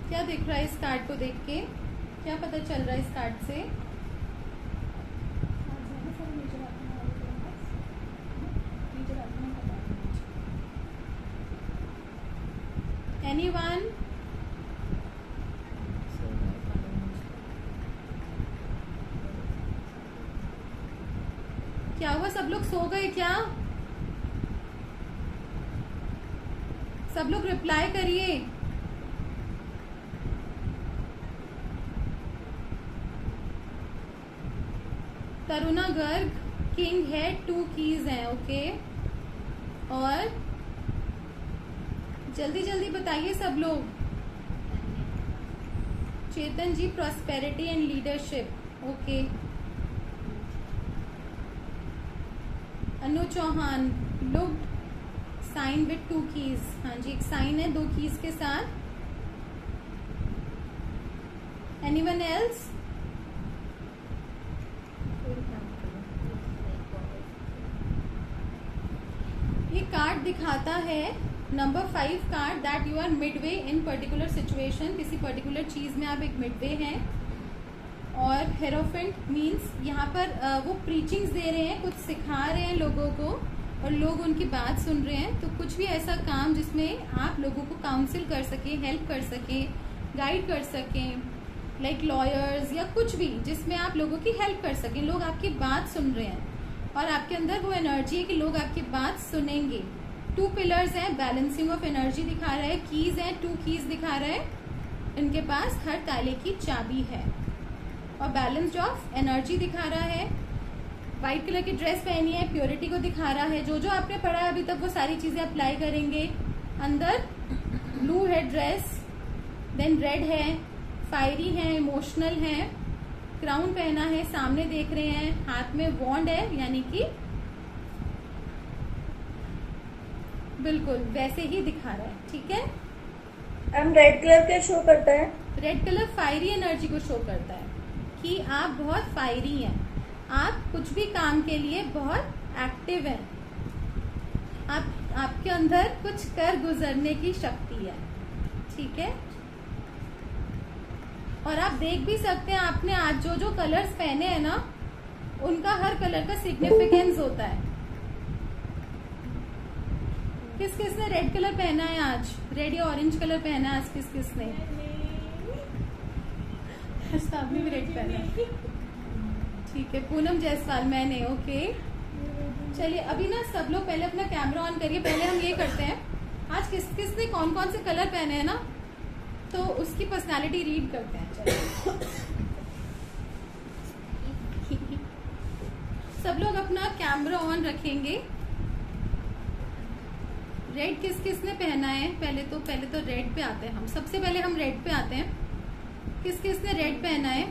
क्या दिख रहा है इस कार्ड को देख के? क्या पता चल रहा है इस कार्ड से एनीवन क्या हुआ सब लोग सो गए क्या? सब लोग रिप्लाई करिए। तरुणा गर्ग किंग है टू कीज हैं ओके और जल्दी जल्दी बताइए सब लोग। Chetan ji prosperity and leadership okay Anu Chauhan look sign with two keys हाँ जी, एक साइन है, दो कीज के साथ। एनी वन एल्स ये कार्ड दिखाता है number five card that you are midway in particular situation किसी पर्टिकुलर चीज़ में आप एक मिडवे हैं। और हेरोफेंट मीन्स यहाँ पर वो प्रीचिंग्स दे रहे हैं, कुछ सिखा रहे हैं लोगों को और लोग उनकी बात सुन रहे हैं। तो कुछ भी ऐसा काम जिसमें आप लोगों को काउंसिल कर सके हेल्प कर सके गाइड कर सकें लाइक लॉयर्स या कुछ भी जिसमें आप लोगों की हेल्प कर सकें, लोग आपकी बात सुन रहे हैं। और आपके अंदर वो एनर्जी है कि लोग आपकी बात सुनेंगे। टू पिलर्स हैं बैलेंसिंग ऑफ़ एनर्जी दिखा रहा है कीज हैं टू कीज दिखा रहा है। इनके पास हर ताले की चाबी है। और बैलेंस ऑफ़ एनर्जी दिखा रहा है व्हाइट कलर की ड्रेस पहनी है प्योरिटी को दिखा रहा है जो जो आपने पढ़ा है अभी तक वो सारी चीज़ें अप्लाई करेंगे। अंदर ब्लू है ड्रेस देन रेड है फायरी है इमोशनल है क्राउन पहना है सामने देख रहे हैं हाथ में वॉन्ड है यानी कि बिल्कुल वैसे ही दिखा रहा है ठीक है? मैम रेड कलर क्या शो करता है। रेड कलर फायरी एनर्जी को शो करता है। कि आप बहुत फायरी हैं। आप कुछ भी काम के लिए बहुत एक्टिव हैं। आप, आपके अंदर कुछ कर गुजरने की शक्ति है। ठीक है? और आप देख भी सकते हैं, आपने आज जो जो कलर्स पहने हैं ना, उनका हर कलर का सिग्निफिकेंस होता है। किस किस ने रेड कलर पहना है आज? रेड या ऑरेंज कलर पहना है आज किस किस ने? भी रेड ठीक है, पूनम जायसवाल मैंने ओके चलिए, अभी ना सब लोग पहले अपना कैमरा ऑन करिए, पहले हम ये करते हैं। आज किस किस ने कौन कौन से कलर पहने हैं ना? तो उसकी पर्सनालिटी रीड करते हैं सब लोग अपना कैमरा ऑन रखेंगे। रेड किस किस ने पहना है? पहले तो पहले तो रेड पे आते हैं हम। सबसे पहले हम रेड पे आते हैं। किस किस ने रेड पहना है?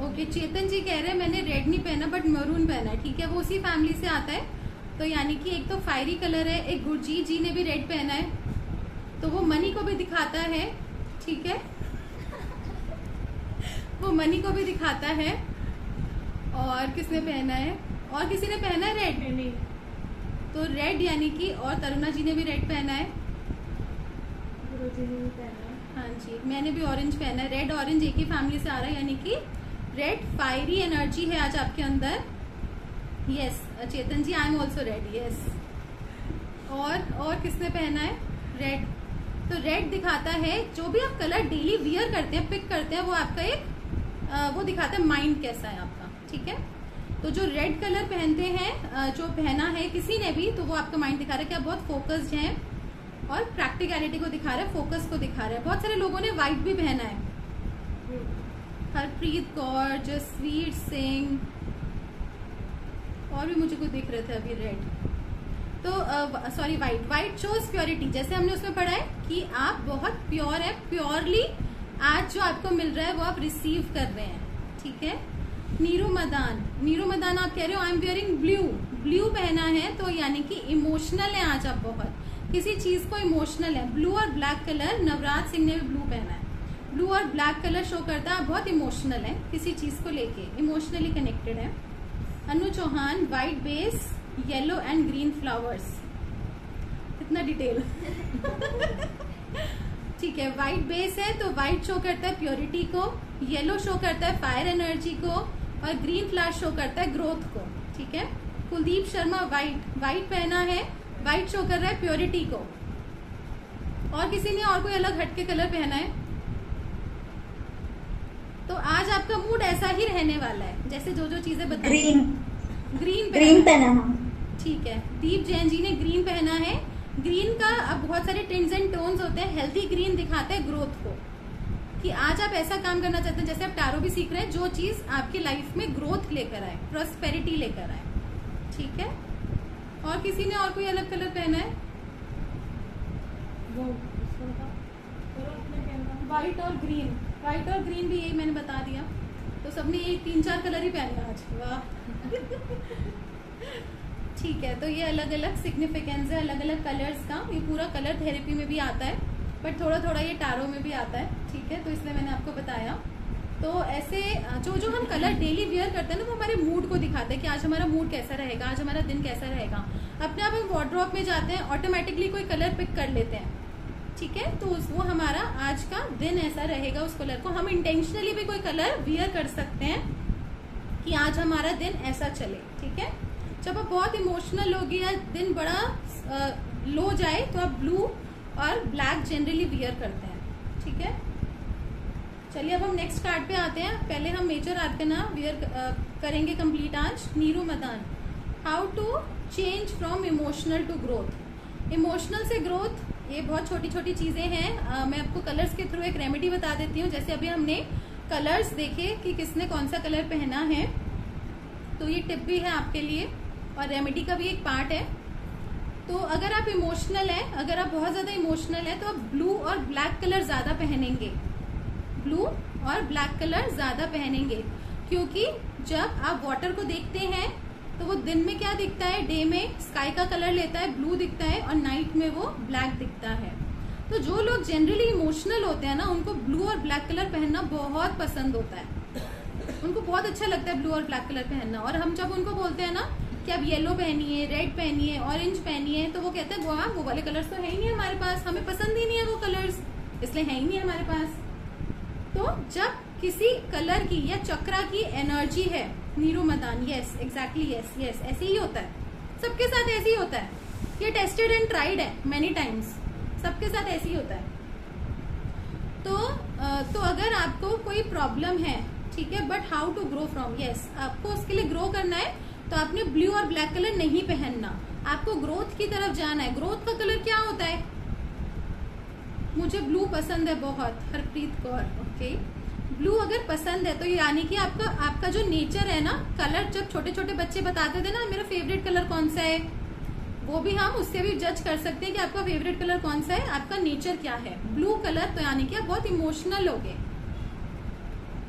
ओके okay, चेतन जी कह रहे हैं मैंने रेड नहीं पहना बट मरून पहना है. ठीक है वो उसी फैमिली से आता है। तो यानी कि एक तो फायरी कलर है एक गुरजीत जी ने भी रेड पहना है। तो वो मनी को भी दिखाता है ठीक है? वो मनी को भी दिखाता है। और किसने पहना है? और किसी ने पहना है रेड तो रेड यानी कि और तरुणा जी ने भी रेड पहना है। हाँ। जी मैंने भी ऑरेंज पहना है। रेड ऑरेंज एक ही फैमिली से आ रहा है, यानी कि रेड फायरी एनर्जी है आज आपके अंदर। Yes Chetan ji I am also red yes और और किसने पहना है? रेड तो रेड दिखाता है, जो भी आप कलर डेली वियर करते हैं पिक करते हैं, वो आपका एक वो दिखाता है माइंड कैसा है आपका, ठीक है? तो जो रेड कलर पहनते हैं जो पहना है किसी ने भी तो वो आपका माइंड दिखा रहा है कि आप बहुत फोकस्ड हैं। और प्रैक्टिकलिटी को दिखा रहा है फोकस को दिखा रहा है। बहुत सारे लोगों ने व्हाइट भी पहना है। हरप्रीत कौर, जसवीर सिंह, और भी मुझे कुछ दिख रहे थे अभी रेड तो sorry white white shows purity जैसे हमने उसमें पढ़ा है कि आप बहुत प्योर है प्योरली आज जो आपको मिल रहा है वो आप रिसीव कर रहे हैं। ठीक है? नीरू मदान। नीरू मदान आप कह रहे हो I am wearing blue blue पहना है तो यानी कि इमोशनल है आज आप बहुत। किसी चीज़ को इमोशनल है। ब्लू और ब्लैक कलर नवराज सिंह ने भी ब्लू पहना है। ब्लू और ब्लैक कलर शो करता है बहुत इमोशनल है किसी चीज़ को लेके। इमोशनली कनेक्टेड है। Anu Chauhan white base yellow and green flowers इतना डिटेल ठीक है व्हाइट बेस है तो व्हाइट शो करता है प्योरिटी को येलो शो करता है फायर एनर्जी को और ग्रीन फ्लावर शो करता है ग्रोथ को। ठीक है? कुलदीप शर्मा व्हाइट व्हाइट पहना है। व्हाइट शो कर रहा है प्योरिटी को। और किसी ने और कोई अलग हटके कलर पहना है? तो आज आपका मूड ऐसा ही रहने वाला है जैसे जो जो चीज़ें बताई ग्रीन ग्रीन ग्रीन पहना हाँ। ठीक है। दीप जैन जी ने ग्रीन पहना है। ग्रीन का अब बहुत सारे टिंस एंड टोन्स होते हैं। हेल्थी ग्रीन दिखाते हैं ग्रोथ को। कि आज आप ऐसा काम करना चाहते हैं जैसे आप टारो भी सीख रहे हैं जो चीज़ आपकी लाइफ में ग्रोथ लेकर आए प्रोस्पेरिटी लेकर आए। ठीक है? और किसी ने और कोई अलग कलर पहना है? वो व्हाइट और ग्रीन व्हाइट और ग्रीन भी यही मैंने बता दिया. तो सबने ये तीन चार कलर ही पहने आज। वाह. ठीक है तो ये अलग अलग सिग्निफिकेंस है अलग अलग कलर्स का. ये पूरा कलर थेरेपी में भी आता है बट थोड़ा थोड़ा ये टारो में भी आता है. ठीक है तो इसलिए मैंने आपको बताया. तो ऐसे जो जो हम कलर डेली वियर करते हैं ना, वो हमारे मूड को दिखाते हैं कि आज हमारा मूड कैसा रहेगा, आज हमारा दिन कैसा रहेगा। अपने आप हम वार्ड्रॉप में जाते हैं ऑटोमेटिकली कोई कलर पिक कर लेते हैं। ठीक है? तो वो हमारा आज का दिन ऐसा रहेगा उस कलर को। हम इंटेंशनली भी कोई कलर वियर कर सकते हैं कि आज हमारा दिन ऐसा चले। ठीक है? जब आप बहुत इमोशनल होगी या दिन बड़ा लो जाए तो आप ब्लू और ब्लैक जनरली वियर करते हैं। ठीक है? चलिए अब हम नेक्स्ट कार्ड पे आते हैं। पहले हम मेजर आर्कना वियर करेंगे कंप्लीट आज। Neeru Madan. How to change from emotional to growth emotional से ग्रोथ ये बहुत छोटी छोटी चीज़ें हैं। आ, मैं आपको कलर्स के थ्रू एक रेमेडी बता देती हूँ। जैसे अभी हमने कलर्स देखे कि किसने कौन सा कलर पहना है। तो ये टिप भी है आपके लिए और रेमेडी का भी एक पार्ट है। तो अगर आप इमोशनल है अगर आप बहुत ज़्यादा इमोशनल है तो आप ब्लू और ब्लैक कलर ज़्यादा पहनेंगे। ब्लू और ब्लैक कलर ज़्यादा पहनेंगे। क्योंकि जब आप वाटर को देखते हैं तो वो दिन में क्या दिखता है? डे में स्काई का कलर लेता है, ब्लू दिखता है और नाइट में वो ब्लैक दिखता है। तो जो लोग जनरली इमोशनल होते हैं ना, उनको ब्लू और ब्लैक कलर पहनना बहुत पसंद होता है। उनको बहुत अच्छा लगता है ब्लू और ब्लैक कलर पहनना। और हम जब उनको बोलते हैं ना कि आप येलो पहनिए, रेड पहनिए, ऑरेंज पहनिए तो वो कहते हैं वो वाले कलर्स तो है ही नहीं हमारे पास। हमें पसंद ही नहीं है वो कलर्स। इसलिए है ही नहीं हमारे पास। तो जब किसी कलर की या चक्रा की एनर्जी है Neeru Madan yes exactly yes yes ऐसे ही होता है। सबके साथ ऐसे ही होता है। ये टेस्टेड एंड ट्राइड है मेनी टाइम्स सबके साथ ऐसे ही होता है। तो तो अगर आपको कोई प्रॉब्लम है, ठीक है but how to grow from yes आपको उसके लिए ग्रो करना है तो आपने ब्लू और ब्लैक कलर नहीं पहनना। आपको ग्रोथ की तरफ़ जाना है। ग्रोथ का कलर क्या होता है? मुझे ब्लू पसंद है बहुत, हरप्रीत कौर। ओके ब्लू अगर पसंद है तो यानी कि आपका आपका जो नेचर है ना कलर जब छोटे छोटे बच्चे बताते थे ना मेरा फेवरेट कलर कौन सा है? वो भी हम उससे भी जज कर सकते हैं कि आपका फेवरेट कलर कौन सा है आपका नेचर क्या है। ब्लू कलर तो यानी कि आप बहुत इमोशनल हो। गए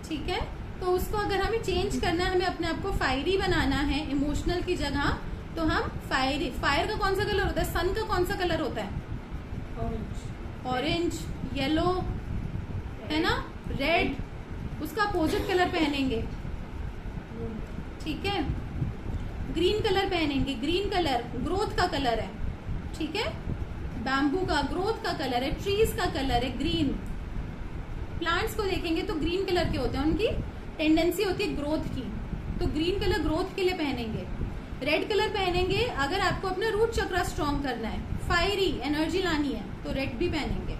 ठीक है? तो उसको अगर हमें चेंज करना है हमें अपने आप को फायरी बनाना है इमोशनल की जगह तो हम फायरी फायर का कौन सा कलर होता है? सन का कौन सा कलर होता है? ऑरेंज येलो है ना? रेड उसका अपोजिट कलर पहनेंगे। ठीक है? ग्रीन कलर पहनेंगे। ग्रीन कलर ग्रोथ का कलर है। ठीक है? बैम्बू का ग्रोथ का कलर है ट्रीज का कलर है ग्रीन प्लांट्स को देखेंगे तो ग्रीन कलर के होते हैं, उनकी टेंडेंसी होती है ग्रोथ की। तो ग्रीन कलर ग्रोथ के लिए पहनेंगे। रेड कलर पहनेंगे, अगर आपको अपना रूट चक्रा स्ट्रॉन्ग करना है फायरी एनर्जी लानी है तो रेड भी पहनेंगे।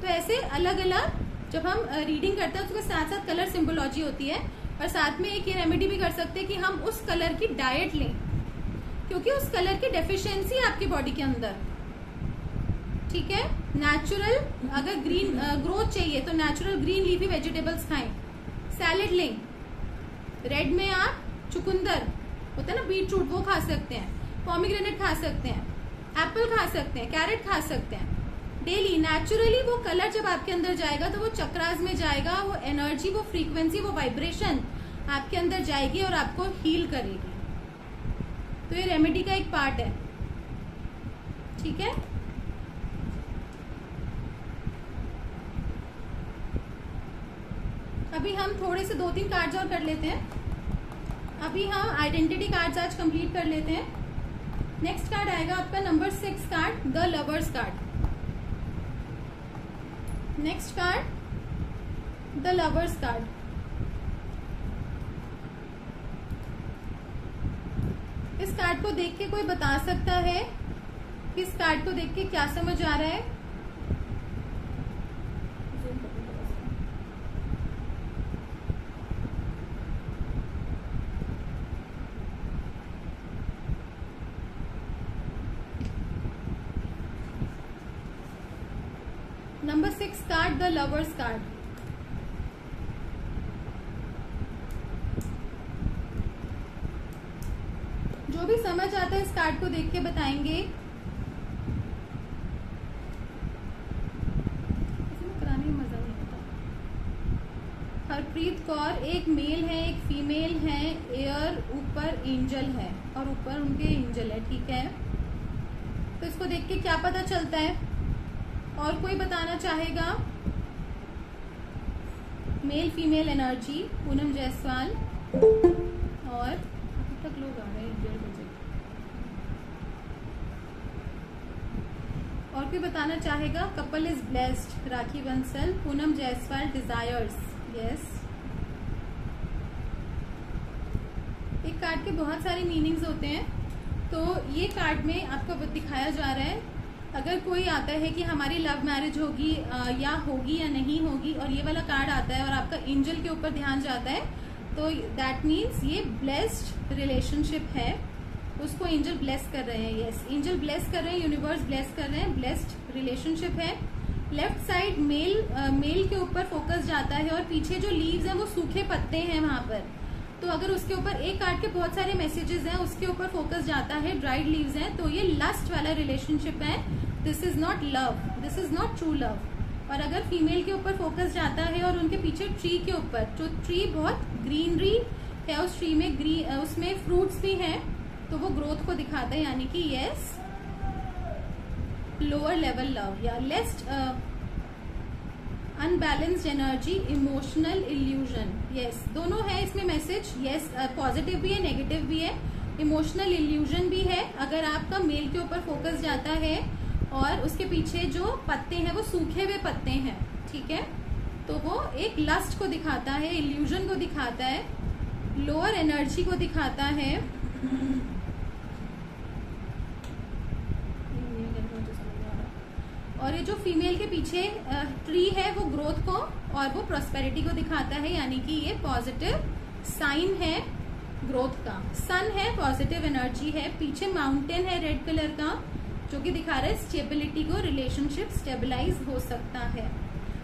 तो ऐसे अलग अलग जब हम रीडिंग करते हैं उसके साथ साथ कलर सिंबोलॉजी होती है और साथ में एक ये रेमेडी भी कर सकते हैं कि हम उस कलर की डाइट लें, क्योंकि उस कलर की डेफिशिएंसी आपकी बॉडी के अंदर। ठीक है? नेचुरल अगर ग्रीन ग्रोथ चाहिए तो नेचुरल ग्रीन लीफी वेजिटेबल्स खाएँ। सैलेड लें। रेड में आप चुकुंदर, होता है ना बीट रूट वो खा सकते हैं। पॉमीग्रेनेट खा सकते हैं। एप्पल खा सकते हैं। कैरेट खा सकते हैं। डेली नेचुरली वो कलर जब आपके अंदर जाएगा तो वो चक्रास में जाएगा, वो एनर्जी वो फ्रीक्वेंसी वो वाइब्रेशन आपके अंदर जाएगी और आपको हील करेगी। तो ये रेमेडी का एक पार्ट है। ठीक है? अभी हम थोड़े से दो तीन कार्ड्स और कर लेते हैं। अभी हम आइडेंटिटी कार्ड्स आज कंप्लीट कर लेते हैं। नेक्स्ट कार्ड आएगा आपका number six card the lovers card next card the lovers card इस कार्ड को देख के कोई बता सकता है कि इस कार्ड को देख के क्या समझ आ रहा है नंबर लवर्स कार्ड जो भी समझ आता है इस कार्ड को देख के बताएँगे। हरप्रीत कौर एक मेल है, एक फीमेल है एयर ऊपर एंजल है और ऊपर उनके एंजल है, ठीक है? तो इसको देख के क्या पता चलता है? और कोई बताना चाहेगा? Male female energy, Poonam Jaiswal और अभी तक लोग आ रहे हैं डेढ़ बजे। और कोई बताना चाहेगा? Couple is blessed Rakhi Bansal, Poonam Jaiswal desires yes एक कार्ड के बहुत सारे मीनिंग्स होते हैं। तो ये कार्ड में आपको दिखाया जा रहा है अगर कोई आता है कि हमारी लव मैरिज होगी या होगी या नहीं होगी, और ये वाला कार्ड आता है और आपका एंजल के ऊपर ध्यान जाता है तो दैट मीन्स ये ब्लेस्ड रिलेशनशिप है। उसको एंजल ब्लेस कर रहे हैं यस एंजल ब्लेस कर रहे हैं यूनिवर्स ब्लेस कर रहे हैं ब्लेस्ड रिलेशनशिप है। लेफ़्ट साइड मेल मेल के ऊपर फोकस जाता है और पीछे जो लीव्स हैं वो सूखे पत्ते हैं वहाँ पर। तो अगर उसके ऊपर एक कार्ड के बहुत सारे मैसेजेस हैं, उसके ऊपर फोकस जाता है ड्राइड लीव्स हैं तो ये लस्ट वाला रिलेशनशिप है। This is not love this is not true love और अगर फीमेल के ऊपर फोकस जाता है और उनके पीछे ट्री के ऊपर जो ट्री बहुत ग्रीनरी है, उस ट्री में ग्री उसमें फ्रूट्स भी हैं तो वो ग्रोथ को दिखाता है, यानी कि येस लोअर लेवल लव या lust unbalanced energy emotional illusion yes दोनों है इसमें मैसेज यस पॉजिटिव भी है नेगेटिव भी है. इमोशनल इल्यूजन भी है. अगर आपका मेल के ऊपर फोकस जाता है और उसके पीछे जो पत्ते हैं, वो सूखे हुए पत्ते हैं, ठीक है? तो वो एक लस्ट को दिखाता है इल्यूजन को दिखाता है लोअर एनर्जी को दिखाता है और ये जो फीमेल के पीछे ट्री है, वो ग्रोथ को और वो प्रोस्पेरिटी को दिखाता है, यानी कि ये पॉजिटिव साइन है ग्रोथ का। सन है पॉजिटिव एनर्जी है, पीछे माउंटेन है रेड कलर का, जो कि दिखा रहा है स्टेबिलिटी को रिलेशनशिप स्टेबलाइज हो सकता है।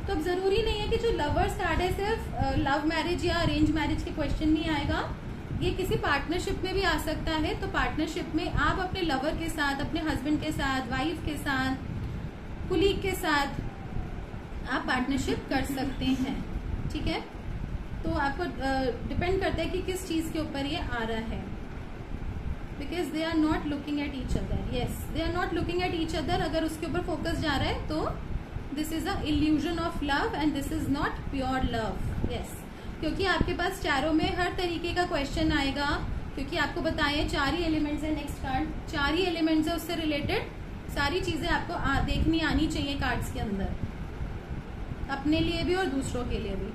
तो अब ज़रूरी नहीं है कि जो लवर्स कार्ड है, सिर्फ़ लव मैरिज या अरेंज मैरिज के क्वेश्चन नहीं आएगा। ये किसी पार्टनरशिप में भी आ सकता है तो पार्टनरशिप में आप अपने लवर के साथ, अपने हस्बैंड के साथ वाइफ के साथ कुलीग के साथ आप पार्टनरशिप कर सकते हैं, ठीक है? तो आपको डिपेंड करता है कि किस चीज़ के ऊपर ये आ रहा है। Because they are not looking at each other yes they are not looking at each other अगर उसके ऊपर फोकस जा रहा है तो this is a illusion of love and this is not pure love yes क्योंकि आपके पास चारों में हर तरीके का क्वेश्चन आएगा, क्योंकि आपको बताएँ चार ही एलिमेंट्स है नेक्स्ट कार्ड चार ही एलिमेंट्स है उससे रिलेटेड सारी चीज़ें आपको आ, देखनी आनी चाहिए कार्ड्स के अंदर। अपने लिए भी और दूसरों के लिए भी।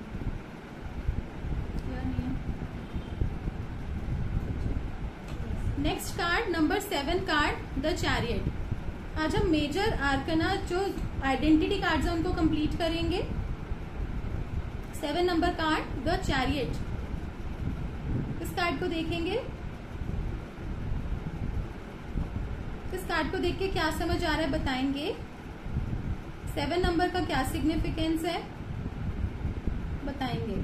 Next card number seven card the chariot आज हम मेजर आर्कना जो आइडेंटिटी कार्ड्स हैं उनको कंप्लीट करेंगे। Seven number card the chariot इस कार्ड को देखेंगे। इस कार्ड को देख के क्या समझ आ रहा है बताएँगे। सेवन नंबर का क्या सिग्निफिकेंस है? बताएँगे।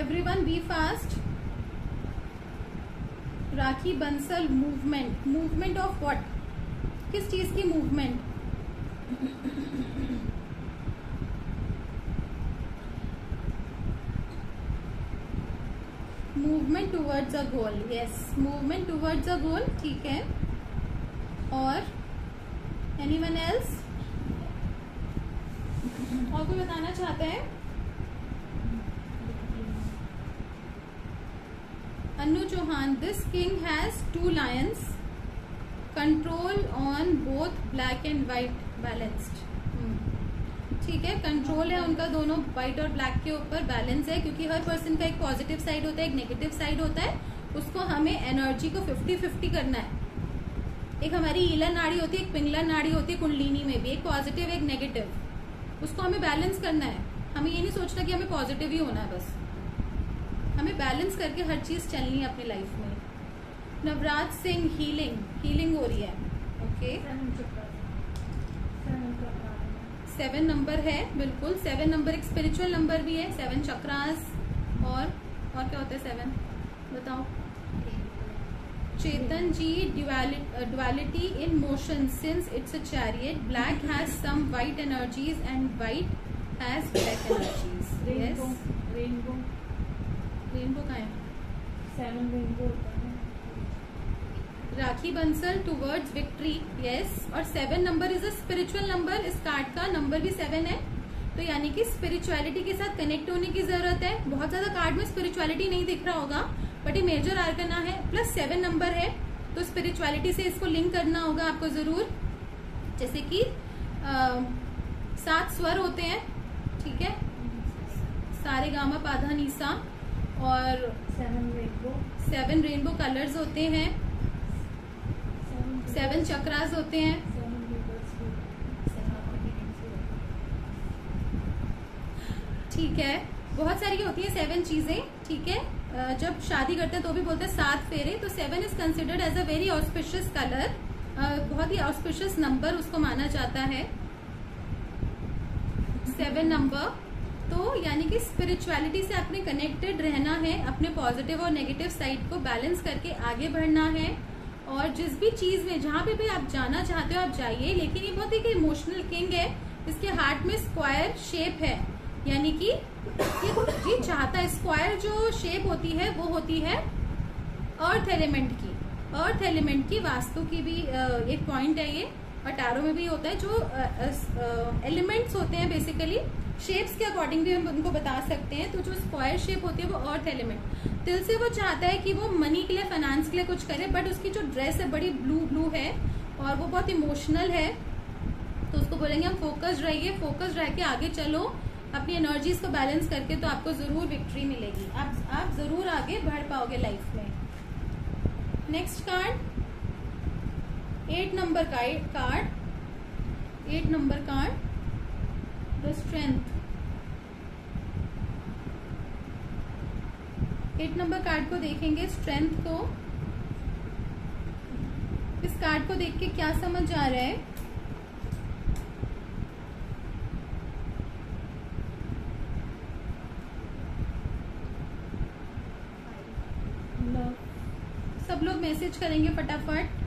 Everyone be fast Rakhi Bansal movement movement of what किस चीज़ की movement movement towards a goal yes movement towards a goal ठीक है? और एनी वन एल्स और कोई बताना चाहते हैं? Anu Chauhan this king has two lions control on both black and white balanced ठीक है कंट्रोल है उनका दोनों व्हाइट और ब्लैक के ऊपर बैलेंस है, क्योंकि हर पर्सन का एक पॉजिटिव साइड होता है, एक नेगेटिव साइड होता है, उसको हमें एनर्जी को 50 50 करना है। एक हमारी ईला नाड़ी होती है, एक पिंगला नाड़ी होती है, कुंडलिनी में भी, एक पॉजिटिव एक नेगेटिव उसको हमें बैलेंस करना है। हमें ये नहीं सोचना कि हमें पॉजिटिव ही होना है बस। हमें बैलेंस करके हर चीज़ चलनी है अपनी लाइफ में। नवराज सिंह हीलिंग हीलिंग हो रही है ओके सेवन नंबर है बिल्कुल। सेवन नंबर एक स्पिरिचुअल नंबर भी है सेवन चक्रास और और क्या होता है सेवन बताओ। Chetan ji duality in motion since it's a chariot black has some white energies and white has black energies rainbow rainbow rainbow का है? सेवन रेनबो है। Rakhi Bansal towards victory yes और seven number is a spiritual number इस कार्ड का नंबर भी सेवन है. तो यानी कि स्पिरिचुअलिटी के साथ कनेक्ट होने की ज़रूरत है. बहुत ज़्यादा कार्ड में स्पिरिचुअलिटी नहीं दिख रहा होगा बट ये मेजर आर्कना है प्लस सेवन नंबर है. तो स्पिरिचुअलिटी से इसको लिंक करना होगा आपको ज़रूर. जैसे कि सात स्वर होते हैं ठीक है? सारे गामा पाधा नीसा और seven rainbow seven rainbow colours होते हैं. सेवन चक्रास होते हैं। ठीक है। बहुत सारी होती है सेवन चीज़ें, ठीक है? जब शादी करते हैं तो भी बोलते हैं सात फेरे। तो seven is considered as a very auspicious colour बहुत ही ऑस्पिशियस नंबर उसको माना जाता है। सेवन नंबर तो यानी कि स्पिरिचुअलिटी से आपने कनेक्टेड रहना है, अपने पॉजिटिव और नेगेटिव साइड को बैलेंस करके आगे बढ़ना है। और जिस भी चीज़ में, जहाँ पे भी आप जाना चाहते हो, आप जाइए। लेकिन ये बहुत ही इमोशनल किंग है। इसके हार्ट में स्क्वायर शेप है। यानी कि ये ये चाहता है स्क्वायर जो शेप होती है, वो होती है अर्थ एलिमेंट की। अर्थ एलिमेंट की वास्तु की भी एक पॉइंट है ये। और में भी होता है जो एलिमेंट्स होते हैं बेसिकली शेप्स के अकॉर्डिंग भी हम उनको बता सकते हैं तो जो स्क्वायर शेप होती है वो अर्थ एलिमेंट दिल से वो चाहता है कि वो मनी के लिए फाइनेंस के लिए कुछ करे बट उसकी जो ड्रेस है बड़ी ब्लू ब्लू है, और वो बहुत इमोशनल है तो उसको बोलेंगे हम फोकस्ड रहिए फोकस्ड रह के आगे चलो, अपनी एनर्जीज को बैलेंस करके तो आपको ज़रूर विक्ट्री मिलेगी. आप आप ज़रूर आगे बढ़ पाओगे लाइफ में. Next card eight number card eight number card the strength eight number card को देखेंगे स्ट्रेंथ को। इस कार्ड को देख के क्या समझ आ रहा है? सब लोग मैसेज करेंगे फटाफट।